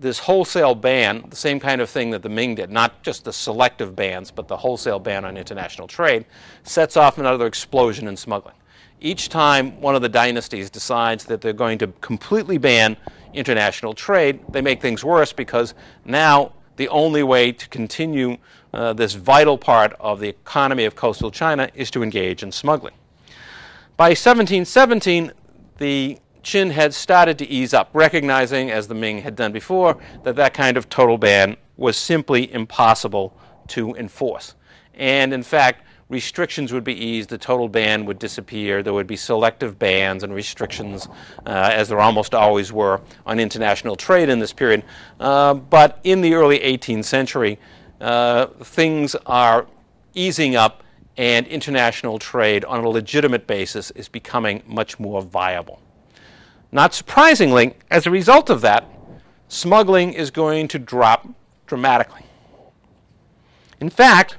this wholesale ban, the same kind of thing that the Ming did, not just the selective bans, but the wholesale ban on international trade, sets off another explosion in smuggling. Each time one of the dynasties decides that they're going to completely ban international trade, they make things worse because now the only way to continue uh, this vital part of the economy of coastal China is to engage in smuggling. By 1717, the Qing had started to ease up, recognizing, as the Ming had done before, that that kind of total ban was simply impossible to enforce. And in fact, restrictions would be eased, the total ban would disappear, there would be selective bans and restrictions, uh, as there almost always were on international trade in this period. Uh, but in the early 18th century, uh, things are easing up and international trade on a legitimate basis is becoming much more viable. Not surprisingly, as a result of that, smuggling is going to drop dramatically. In fact,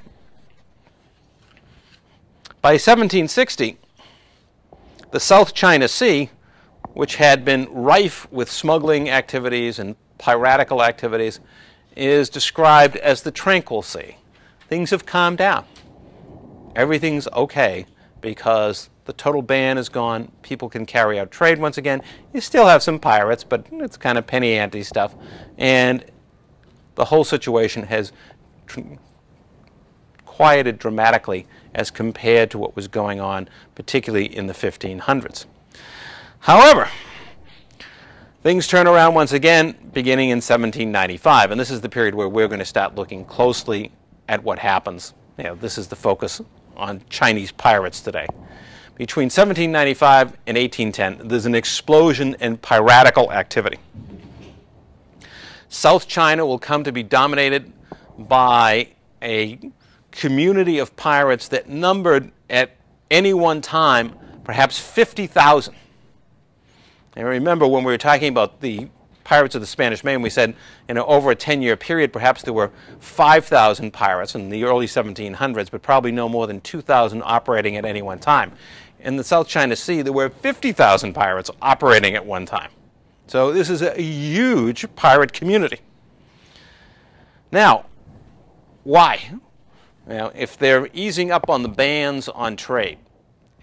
by 1760, the South China Sea, which had been rife with smuggling activities and piratical activities, is described as the tranquil sea. Things have calmed down. Everything's okay because the total ban is gone. People can carry out trade once again. You still have some pirates, but it's kind of penny ante stuff. And the whole situation has quieted dramatically as compared to what was going on, particularly in the 1500s. However, things turn around once again beginning in 1795, and this is the period where we're going to start looking closely at what happens. You know, this is the focus on Chinese pirates today. Between 1795 and 1810, there's an explosion in piratical activity. South China will come to be dominated by a community of pirates that numbered at any one time perhaps 50,000. And remember when we were talking about the pirates of the Spanish Main, we said you know, over a 10 year period, perhaps there were 5,000 pirates in the early 1700s, but probably no more than 2,000 operating at any one time. In the South China Sea, there were 50,000 pirates operating at one time. So this is a huge pirate community. Now, why? Now, if they're easing up on the bans on trade,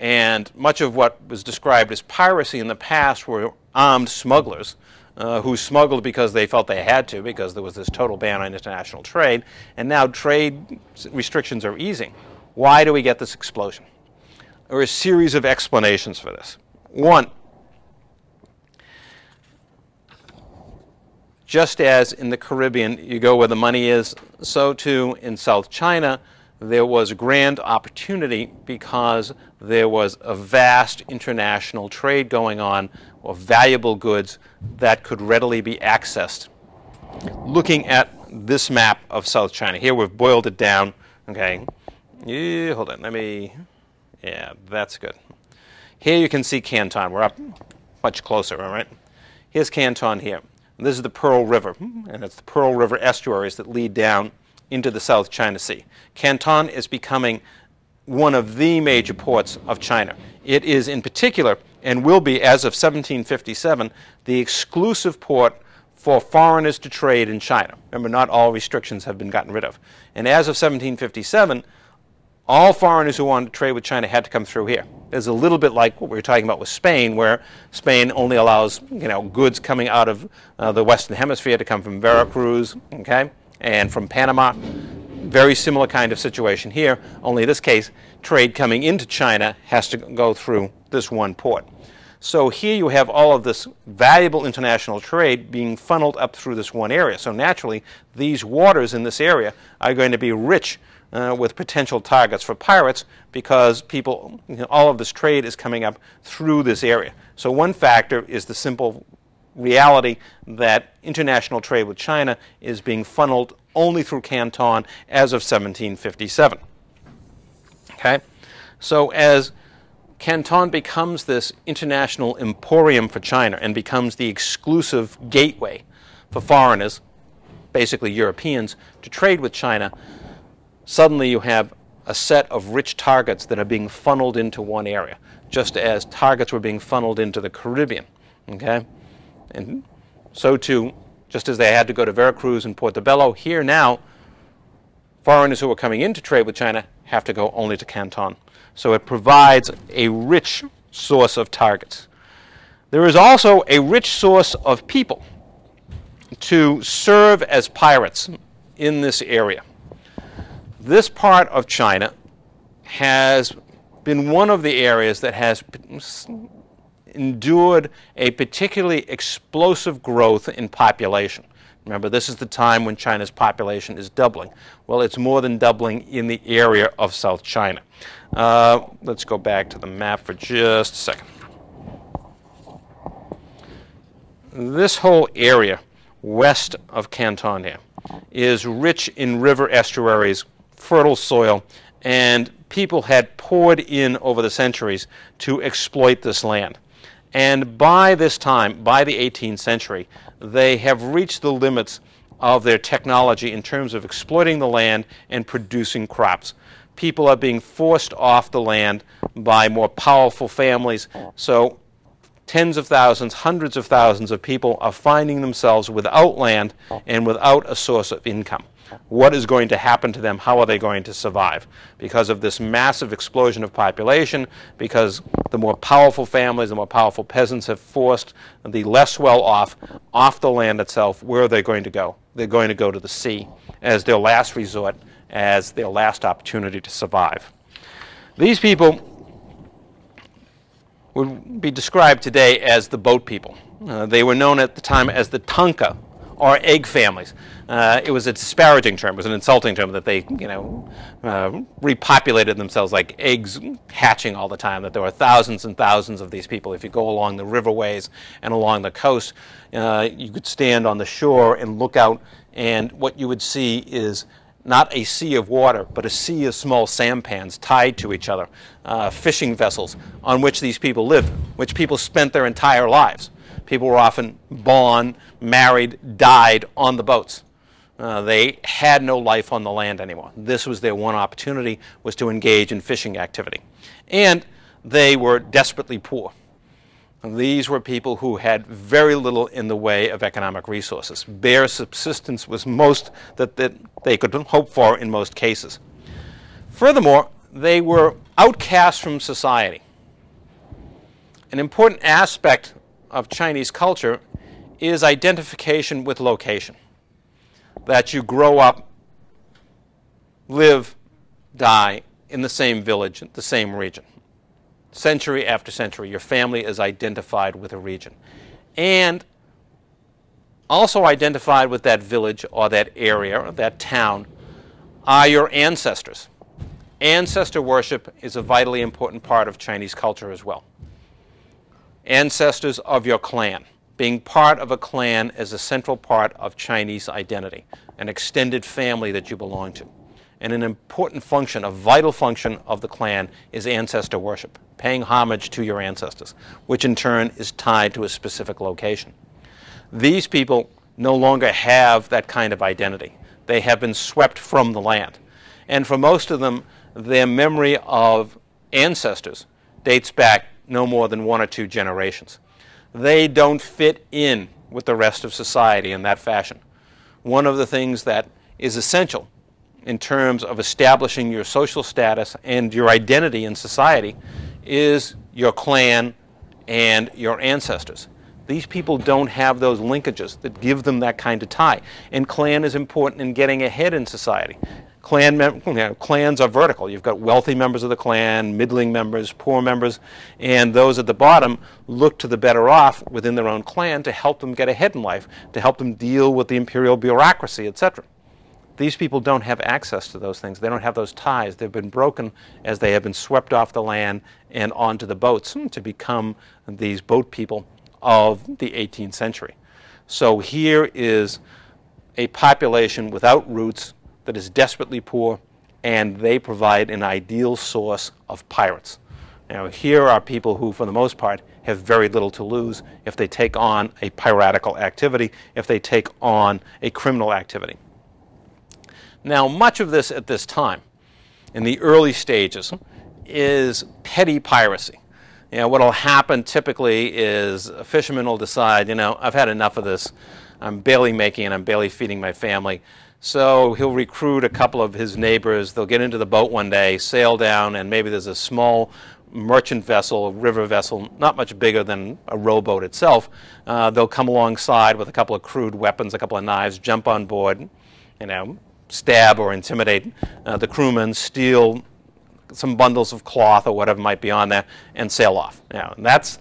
and much of what was described as piracy in the past were armed smugglers uh, who smuggled because they felt they had to, because there was this total ban on international trade, and now trade restrictions are easing. Why do we get this explosion? There are a series of explanations for this. One, just as in the Caribbean you go where the money is, so too in South China there was a grand opportunity because there was a vast international trade going on of valuable goods that could readily be accessed. Looking at this map of South China, here we've boiled it down. Okay, yeah, hold on, let me, yeah, that's good. Here you can see Canton. We're up much closer, all right? Here's Canton here. This is the Pearl River, and it's the Pearl River estuaries that lead down into the South China Sea. Canton is becoming one of the major ports of China. It is, in particular, and will be as of 1757, the exclusive port for foreigners to trade in China. Remember, not all restrictions have been gotten rid of. And as of 1757, all foreigners who wanted to trade with China had to come through here. It's a little bit like what we were talking about with Spain, where Spain only allows you know goods coming out of uh, the Western Hemisphere to come from Veracruz, okay, and from Panama. Very similar kind of situation here. Only in this case, trade coming into China has to go through this one port. So here you have all of this valuable international trade being funneled up through this one area. So naturally, these waters in this area are going to be rich uh, with potential targets for pirates because people, you know, all of this trade is coming up through this area. So one factor is the simple reality that international trade with China is being funneled only through Canton as of 1757. Okay? So as Canton becomes this international emporium for China and becomes the exclusive gateway for foreigners, basically Europeans, to trade with China, suddenly you have a set of rich targets that are being funneled into one area, just as targets were being funneled into the Caribbean. Okay? And so too, just as they had to go to Veracruz and Portobello, here now, foreigners who are coming in to trade with China have to go only to Canton. So it provides a rich source of targets. There is also a rich source of people to serve as pirates in this area this part of China has been one of the areas that has endured a particularly explosive growth in population. Remember, this is the time when China's population is doubling. Well, it's more than doubling in the area of South China. Uh, let's go back to the map for just a second. This whole area west of Canton here is rich in river estuaries fertile soil and people had poured in over the centuries to exploit this land. And by this time, by the 18th century, they have reached the limits of their technology in terms of exploiting the land and producing crops. People are being forced off the land by more powerful families. So, tens of thousands, hundreds of thousands of people are finding themselves without land and without a source of income what is going to happen to them, how are they going to survive. Because of this massive explosion of population, because the more powerful families, the more powerful peasants have forced the less well off the land itself, where are they going to go? They're going to go to the sea as their last resort, as their last opportunity to survive. These people would be described today as the boat people. Uh, they were known at the time as the Tanka, or egg families. Uh, it was a disparaging term, it was an insulting term that they, you know, uh, repopulated themselves like eggs hatching all the time, that there were thousands and thousands of these people. If you go along the riverways and along the coast, uh, you could stand on the shore and look out, and what you would see is not a sea of water, but a sea of small sampans tied to each other, uh, fishing vessels on which these people lived, which people spent their entire lives. People were often born, married, died on the boats. Uh, they had no life on the land anymore. This was their one opportunity was to engage in fishing activity. And they were desperately poor. These were people who had very little in the way of economic resources. Bare subsistence was most that, that they could hope for in most cases. Furthermore, they were outcast from society. An important aspect of Chinese culture is identification with location that you grow up, live, die in the same village, the same region. Century after century, your family is identified with a region. And also identified with that village or that area or that town are your ancestors. Ancestor worship is a vitally important part of Chinese culture as well. Ancestors of your clan. Being part of a clan is a central part of Chinese identity, an extended family that you belong to. And an important function, a vital function of the clan is ancestor worship, paying homage to your ancestors, which in turn is tied to a specific location. These people no longer have that kind of identity. They have been swept from the land. And for most of them, their memory of ancestors dates back no more than one or two generations they don't fit in with the rest of society in that fashion. One of the things that is essential in terms of establishing your social status and your identity in society is your clan and your ancestors. These people don't have those linkages that give them that kind of tie. And clan is important in getting ahead in society. Clan mem- you know, clans are vertical. You've got wealthy members of the clan, middling members, poor members, and those at the bottom look to the better off within their own clan to help them get ahead in life, to help them deal with the imperial bureaucracy, etc. These people don't have access to those things. They don't have those ties. They've been broken as they have been swept off the land and onto the boats to become these boat people of the 18th century. So here is a population without roots that is desperately poor, and they provide an ideal source of pirates. Now, here are people who, for the most part, have very little to lose if they take on a piratical activity, if they take on a criminal activity. Now, much of this at this time, in the early stages, is petty piracy. You know, what will happen typically is a fisherman will decide, you know, I've had enough of this. I'm barely making it, I'm barely feeding my family. So he'll recruit a couple of his neighbors. They'll get into the boat one day, sail down, and maybe there's a small merchant vessel, a river vessel, not much bigger than a rowboat itself. Uh, they'll come alongside with a couple of crude weapons, a couple of knives, jump on board, you know, stab or intimidate uh, the crewmen, steal some bundles of cloth or whatever might be on there, and sail off. Now, that's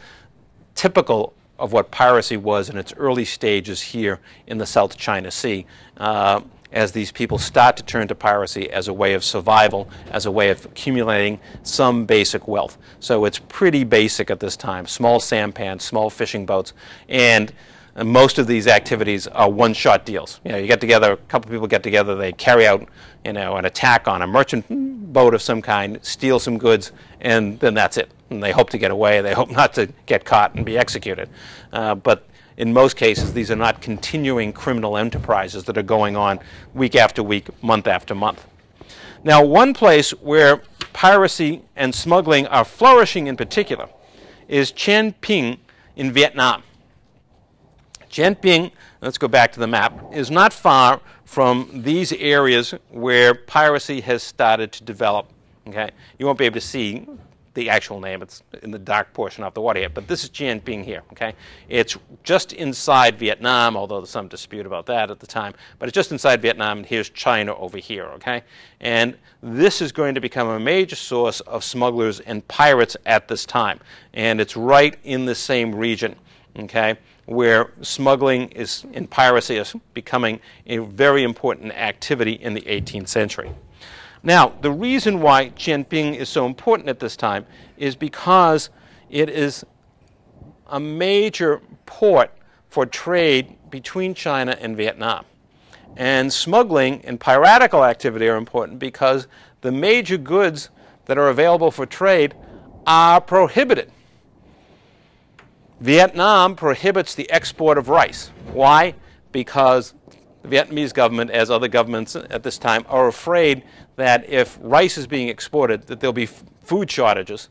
typical of what piracy was in its early stages here in the South China Sea. Uh, as these people start to turn to piracy as a way of survival, as a way of accumulating some basic wealth. So it's pretty basic at this time small sampans, small fishing boats, and most of these activities are one-shot deals. You know, you get together, a couple of people get together, they carry out, you know, an attack on a merchant boat of some kind, steal some goods, and then that's it. And they hope to get away. They hope not to get caught and be executed. Uh, but in most cases, these are not continuing criminal enterprises that are going on week after week, month after month. Now, one place where piracy and smuggling are flourishing in particular is Chien Ping in Vietnam. Chien Ping, let's go back to the map, is not far from these areas where piracy has started to develop. Okay, you won't be able to see the actual name; it's in the dark portion of the water here. But this is Chien Ping here. Okay, it's just inside Vietnam, although there's some dispute about that at the time. But it's just inside Vietnam, and here's China over here. Okay, and this is going to become a major source of smugglers and pirates at this time, and it's right in the same region. Okay where smuggling is and piracy is becoming a very important activity in the 18th century. Now, the reason why Chien Ping is so important at this time is because it is a major port for trade between China and Vietnam. And smuggling and piratical activity are important because the major goods that are available for trade are prohibited. Vietnam prohibits the export of rice. Why? Because the Vietnamese government, as other governments at this time, are afraid that if rice is being exported, that there'll be food shortages,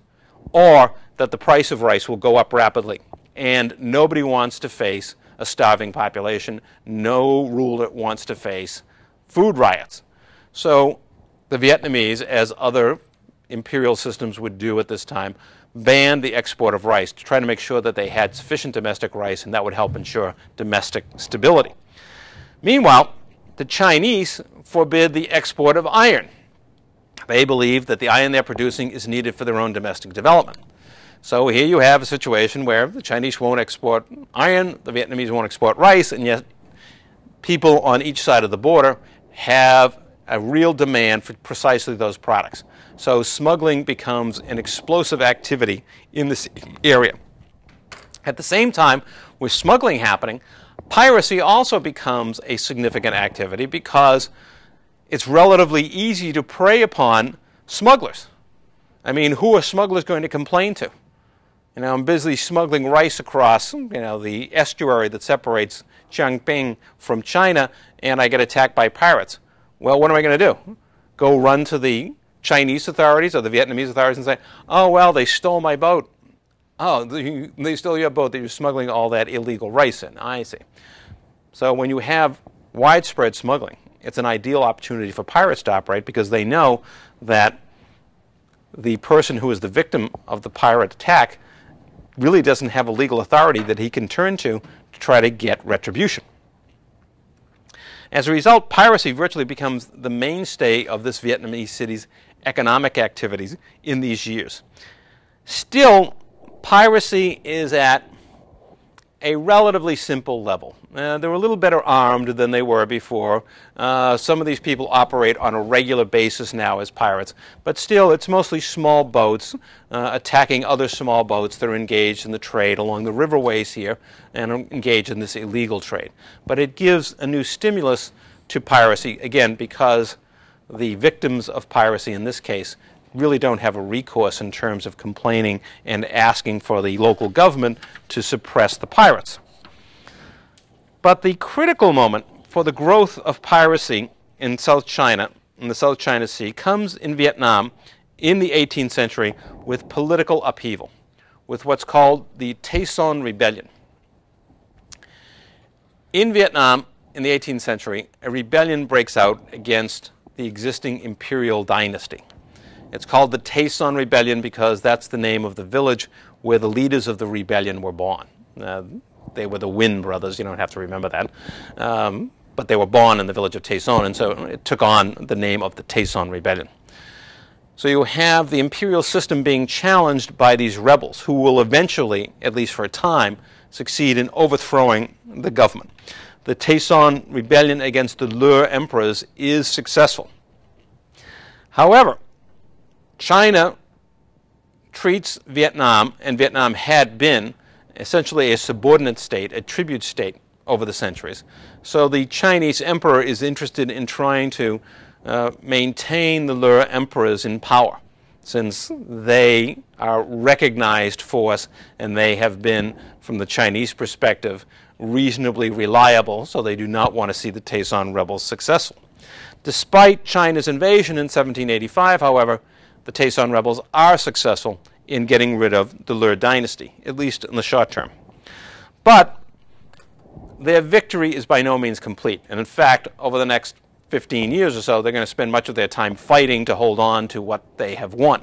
or that the price of rice will go up rapidly. And nobody wants to face a starving population. No ruler wants to face food riots. So the Vietnamese, as other imperial systems would do at this time, banned the export of rice to try to make sure that they had sufficient domestic rice and that would help ensure domestic stability. Meanwhile, the Chinese forbid the export of iron. They believe that the iron they're producing is needed for their own domestic development. So here you have a situation where the Chinese won't export iron, the Vietnamese won't export rice, and yet people on each side of the border have a real demand for precisely those products. So smuggling becomes an explosive activity in this area. At the same time, with smuggling happening, piracy also becomes a significant activity because it's relatively easy to prey upon smugglers. I mean, who are smugglers going to complain to? You know, I'm busy smuggling rice across, you know, the estuary that separates Chongping from China, and I get attacked by pirates. Well, what am I going to do? Go run to the Chinese authorities or the Vietnamese authorities and say, oh, well, they stole my boat. Oh, they stole your boat that you're smuggling all that illegal rice in. I see. So when you have widespread smuggling, it's an ideal opportunity for pirates to operate because they know that the person who is the victim of the pirate attack really doesn't have a legal authority that he can turn to to try to get retribution. As a result, piracy virtually becomes the mainstay of this Vietnamese city's economic activities in these years. Still, piracy is at a relatively simple level. Uh, they're a little better armed than they were before. Uh, some of these people operate on a regular basis now as pirates, but still, it's mostly small boats uh, attacking other small boats that are engaged in the trade along the riverways here and engaged in this illegal trade. But it gives a new stimulus to piracy, again, because the victims of piracy in this case really don't have a recourse in terms of complaining and asking for the local government to suppress the pirates. But the critical moment for the growth of piracy in South China, in the South China Sea, comes in Vietnam in the 18th century with political upheaval, with what's called the Tay Son Rebellion. In Vietnam, in the 18th century, a rebellion breaks out against the existing imperial dynasty. It's called the Tay Son Rebellion because that's the name of the village where the leaders of the rebellion were born. Uh, they were the Nguyen brothers, you don't have to remember that. Um, but they were born in the village of Tay Son, and so it took on the name of the Tay Son Rebellion. So you have the imperial system being challenged by these rebels who will eventually, at least for a time, succeed in overthrowing the government the Tay Son rebellion against the Le emperors is successful. However, China treats Vietnam, and Vietnam had been essentially a subordinate state, a tribute state over the centuries. So the Chinese emperor is interested in trying to uh, maintain the Le emperors in power since they are recognized force and they have been, from the Chinese perspective, reasonably reliable, so they do not want to see the Tay Son rebels successful. Despite China's invasion in 1785, however, the Tay Son rebels are successful in getting rid of the Le dynasty, at least in the short term. But their victory is by no means complete. And in fact, over the next 15 years or so, they're going to spend much of their time fighting to hold on to what they have won.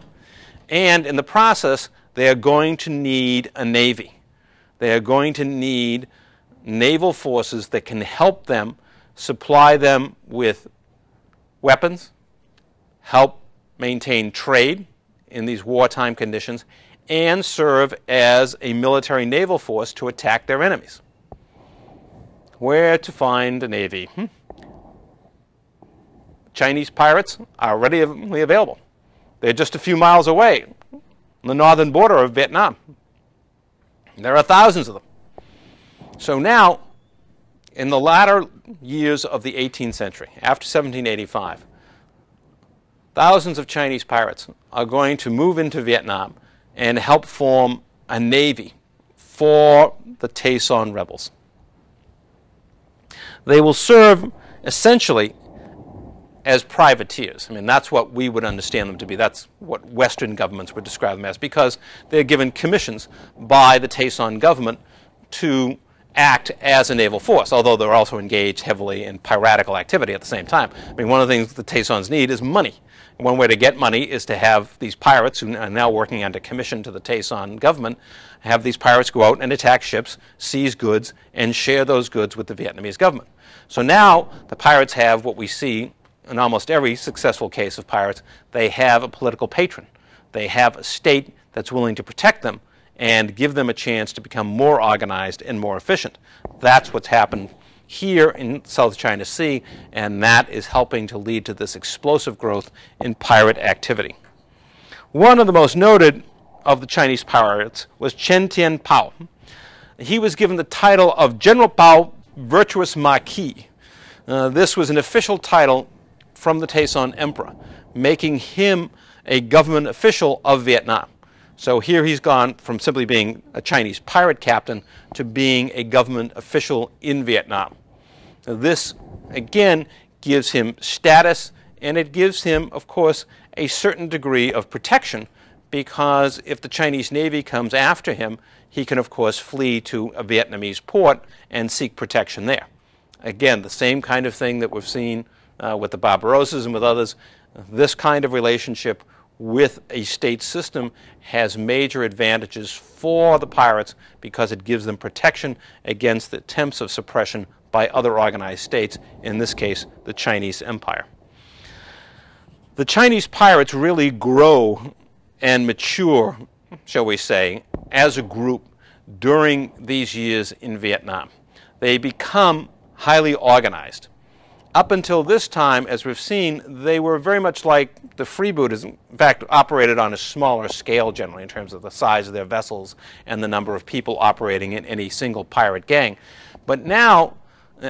And in the process, they are going to need a navy. They are going to need naval forces that can help them supply them with weapons, help maintain trade in these wartime conditions, and serve as a military naval force to attack their enemies. Where to find a navy? Hmm? Chinese pirates are readily available. They're just a few miles away on the northern border of Vietnam. There are thousands of them. So now, in the latter years of the 18th century, after 1785, thousands of Chinese pirates are going to move into Vietnam and help form a navy for the Tay Son rebels. They will serve essentially as privateers. I mean, that's what we would understand them to be. That's what Western governments would describe them as because they're given commissions by the Tay Son government to act as a naval force, although they're also engaged heavily in piratical activity at the same time. I mean, one of the things the Tay Sons need is money. One way to get money is to have these pirates, who are now working under commission to the Tay Son government, have these pirates go out and attack ships, seize goods, and share those goods with the Vietnamese government. So now the pirates have what we see in almost every successful case of pirates, they have a political patron. They have a state that's willing to protect them and give them a chance to become more organized and more efficient. That's what's happened here in South China Sea, and that is helping to lead to this explosive growth in pirate activity. One of the most noted of the Chinese pirates was Chen Tian Pao. He was given the title of General Pao Virtuous Marquis. Uh, this was an official title from the Tay Son Emperor, making him a government official of Vietnam. So here he's gone from simply being a Chinese pirate captain to being a government official in Vietnam. Now this, again, gives him status and it gives him, of course, a certain degree of protection because if the Chinese Navy comes after him, he can, of course, flee to a Vietnamese port and seek protection there. Again, the same kind of thing that we've seen uh, with the Barbarossas and with others, this kind of relationship with a state system has major advantages for the pirates because it gives them protection against the attempts of suppression by other organized states, in this case, the Chinese Empire. The Chinese pirates really grow and mature, shall we say, as a group during these years in Vietnam. They become highly organized up until this time, as we've seen, they were very much like the freebooters, in fact, operated on a smaller scale generally in terms of the size of their vessels and the number of people operating in any single pirate gang. But now,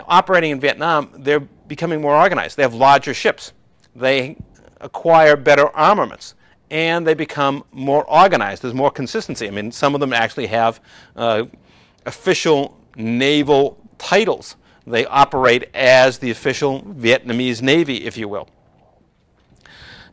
operating in Vietnam, they're becoming more organized. They have larger ships, they acquire better armaments, and they become more organized. There's more consistency. I mean, some of them actually have uh, official naval titles they operate as the official Vietnamese Navy, if you will.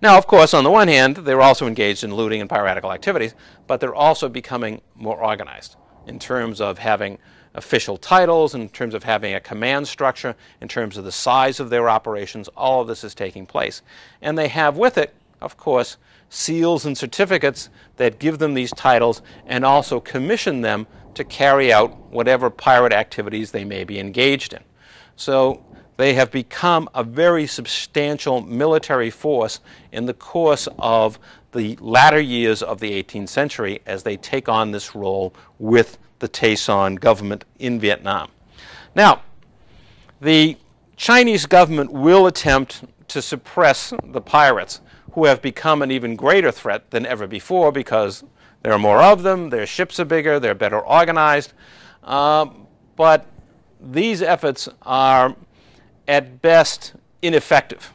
Now, of course, on the one hand, they're also engaged in looting and piratical activities, but they're also becoming more organized in terms of having official titles, in terms of having a command structure, in terms of the size of their operations. All of this is taking place. And they have with it, of course, seals and certificates that give them these titles and also commission them to carry out whatever pirate activities they may be engaged in. So they have become a very substantial military force in the course of the latter years of the 18th century as they take on this role with the Tay Son government in Vietnam. Now, the Chinese government will attempt to suppress the pirates, who have become an even greater threat than ever before because There are more of them, their ships are bigger, they're better organized. Uh, but these efforts are at best ineffective.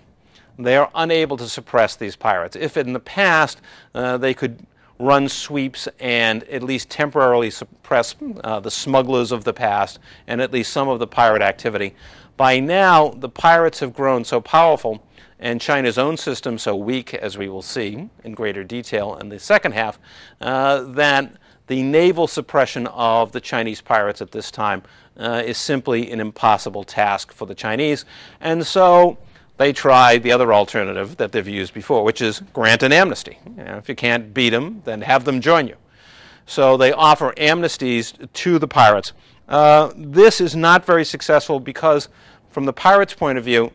They are unable to suppress these pirates. If in the past uh, they could run sweeps and at least temporarily suppress uh, the smugglers of the past and at least some of the pirate activity, by now the pirates have grown so powerful and China's own system so weak, as we will see in greater detail in the second half, uh, that the naval suppression of the Chinese pirates at this time uh, is simply an impossible task for the Chinese. And so they try the other alternative that they've used before, which is grant an amnesty. You know, if you can't beat them, then have them join you. So they offer amnesties to the pirates. Uh, this is not very successful because, from the pirates' point of view,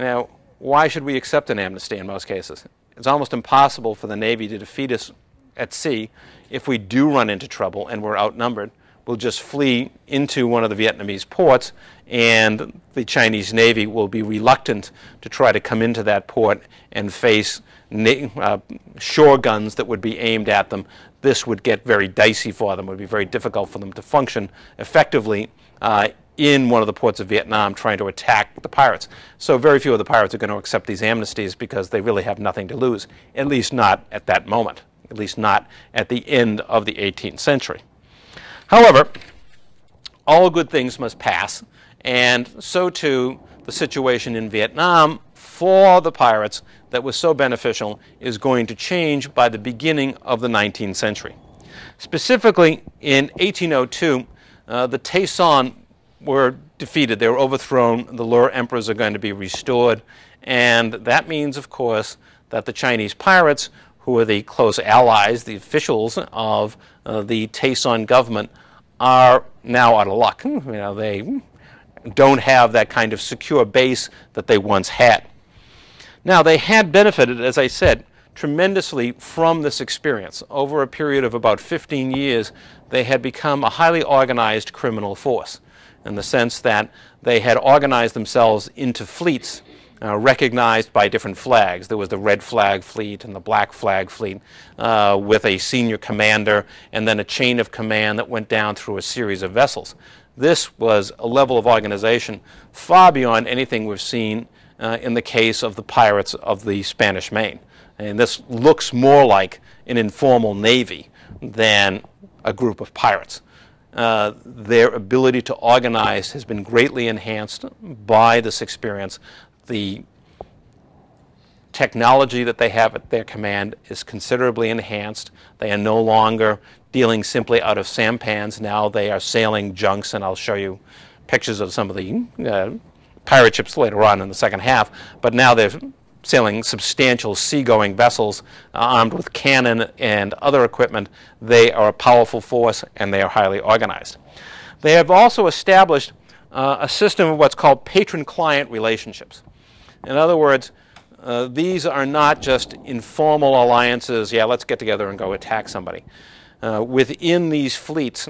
know, why should we accept an amnesty in most cases? It's almost impossible for the Navy to defeat us at sea if we do run into trouble and we're outnumbered we'll just flee into one of the Vietnamese ports, and the Chinese Navy will be reluctant to try to come into that port and face uh, shore guns that would be aimed at them. This would get very dicey for them. It would be very difficult for them to function effectively uh, in one of the ports of Vietnam trying to attack the pirates. So very few of the pirates are going to accept these amnesties because they really have nothing to lose, at least not at that moment, at least not at the end of the 18th century. However, all good things must pass, and so too the situation in Vietnam for the pirates that was so beneficial is going to change by the beginning of the 19th century. Specifically, in 1802, uh, the Tay Son were defeated. They were overthrown. The Le emperors are going to be restored. And that means, of course, that the Chinese pirates, who are the close allies, the officials of uh, the Tay Son government, are now out of luck. You know, they don't have that kind of secure base that they once had. Now, they had benefited, as I said, tremendously from this experience. Over a period of about 15 years, they had become a highly organized criminal force in the sense that they had organized themselves into fleets uh, recognized by different flags. There was the red flag fleet and the black flag fleet uh, with a senior commander and then a chain of command that went down through a series of vessels. This was a level of organization far beyond anything we've seen uh, in the case of the pirates of the Spanish Main. And this looks more like an informal navy than a group of pirates. Uh, their ability to organize has been greatly enhanced by this experience the technology that they have at their command is considerably enhanced. They are no longer dealing simply out of sampans. Now they are sailing junks, and I'll show you pictures of some of the uh, pirate ships later on in the second half. But now they're sailing substantial seagoing vessels uh, armed with cannon and other equipment. They are a powerful force, and they are highly organized. They have also established uh, a system of what's called patron client relationships. In other words, uh, these are not just informal alliances, yeah, let's get together and go attack somebody. Uh, within these fleets,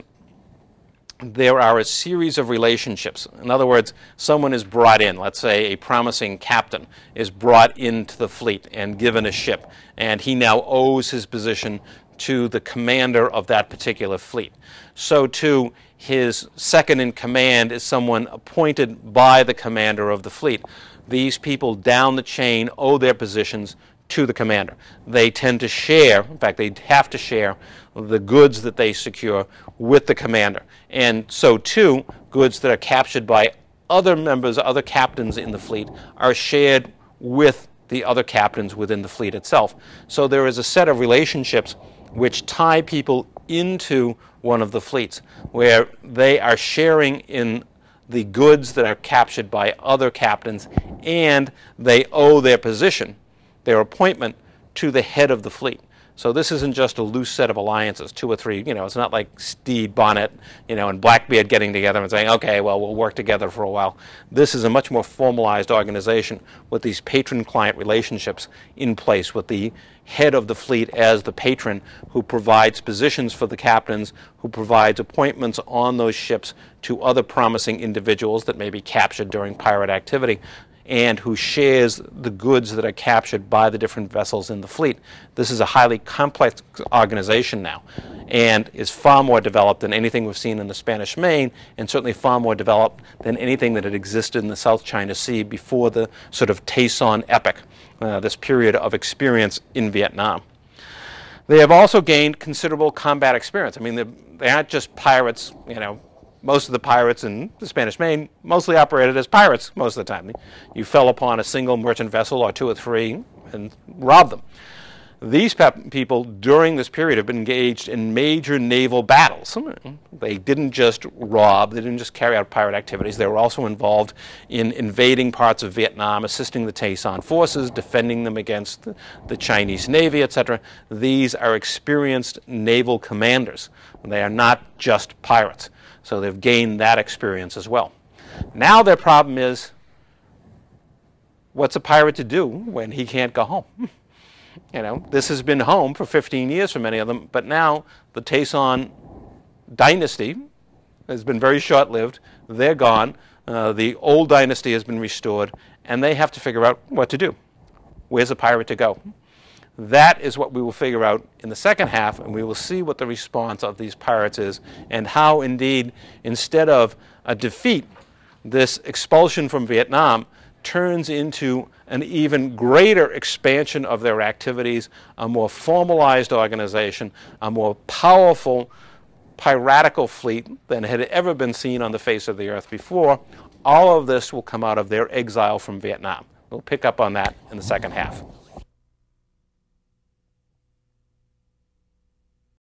there are a series of relationships. In other words, someone is brought in, let's say a promising captain is brought into the fleet and given a ship, and he now owes his position to the commander of that particular fleet. So, too, his second in command is someone appointed by the commander of the fleet these people down the chain owe their positions to the commander. They tend to share, in fact, they have to share the goods that they secure with the commander. And so, too, goods that are captured by other members, other captains in the fleet, are shared with the other captains within the fleet itself. So, there is a set of relationships which tie people into one of the fleets where they are sharing in the goods that are captured by other captains, and they owe their position, their appointment, to the head of the fleet. So this isn't just a loose set of alliances, two or three. You know, it's not like Stede Bonnet, you know, and Blackbeard getting together and saying, okay, well, we'll work together for a while. This is a much more formalized organization with these patron-client relationships in place, with the head of the fleet as the patron who provides positions for the captains, who provides appointments on those ships to other promising individuals that may be captured during pirate activity and who shares the goods that are captured by the different vessels in the fleet. This is a highly complex organization now and is far more developed than anything we've seen in the Spanish Main and certainly far more developed than anything that had existed in the South China Sea before the sort of Tay Son epic, uh, this period of experience in Vietnam. They have also gained considerable combat experience. I mean, they aren't just pirates, you know, most of the pirates in the Spanish Main mostly operated as pirates most of the time. You fell upon a single merchant vessel or two or three and robbed them. These people during this period have been engaged in major naval battles. They didn't just rob, they didn't just carry out pirate activities, they were also involved in invading parts of Vietnam, assisting the Tay Son forces, defending them against the Chinese Navy, etc. These are experienced naval commanders. They are not just pirates. So they've gained that experience as well. Now their problem is what's a pirate to do when he can't go home? [laughs] you know, this has been home for 15 years for many of them, but now the Tay Son dynasty has been very short lived. They're gone. Uh, the old dynasty has been restored, and they have to figure out what to do. Where's a pirate to go? That is what we will figure out in the second half, and we will see what the response of these pirates is, and how, indeed, instead of a defeat, this expulsion from Vietnam turns into an even greater expansion of their activities, a more formalized organization, a more powerful piratical fleet than had ever been seen on the face of the earth before. All of this will come out of their exile from Vietnam. We'll pick up on that in the second half.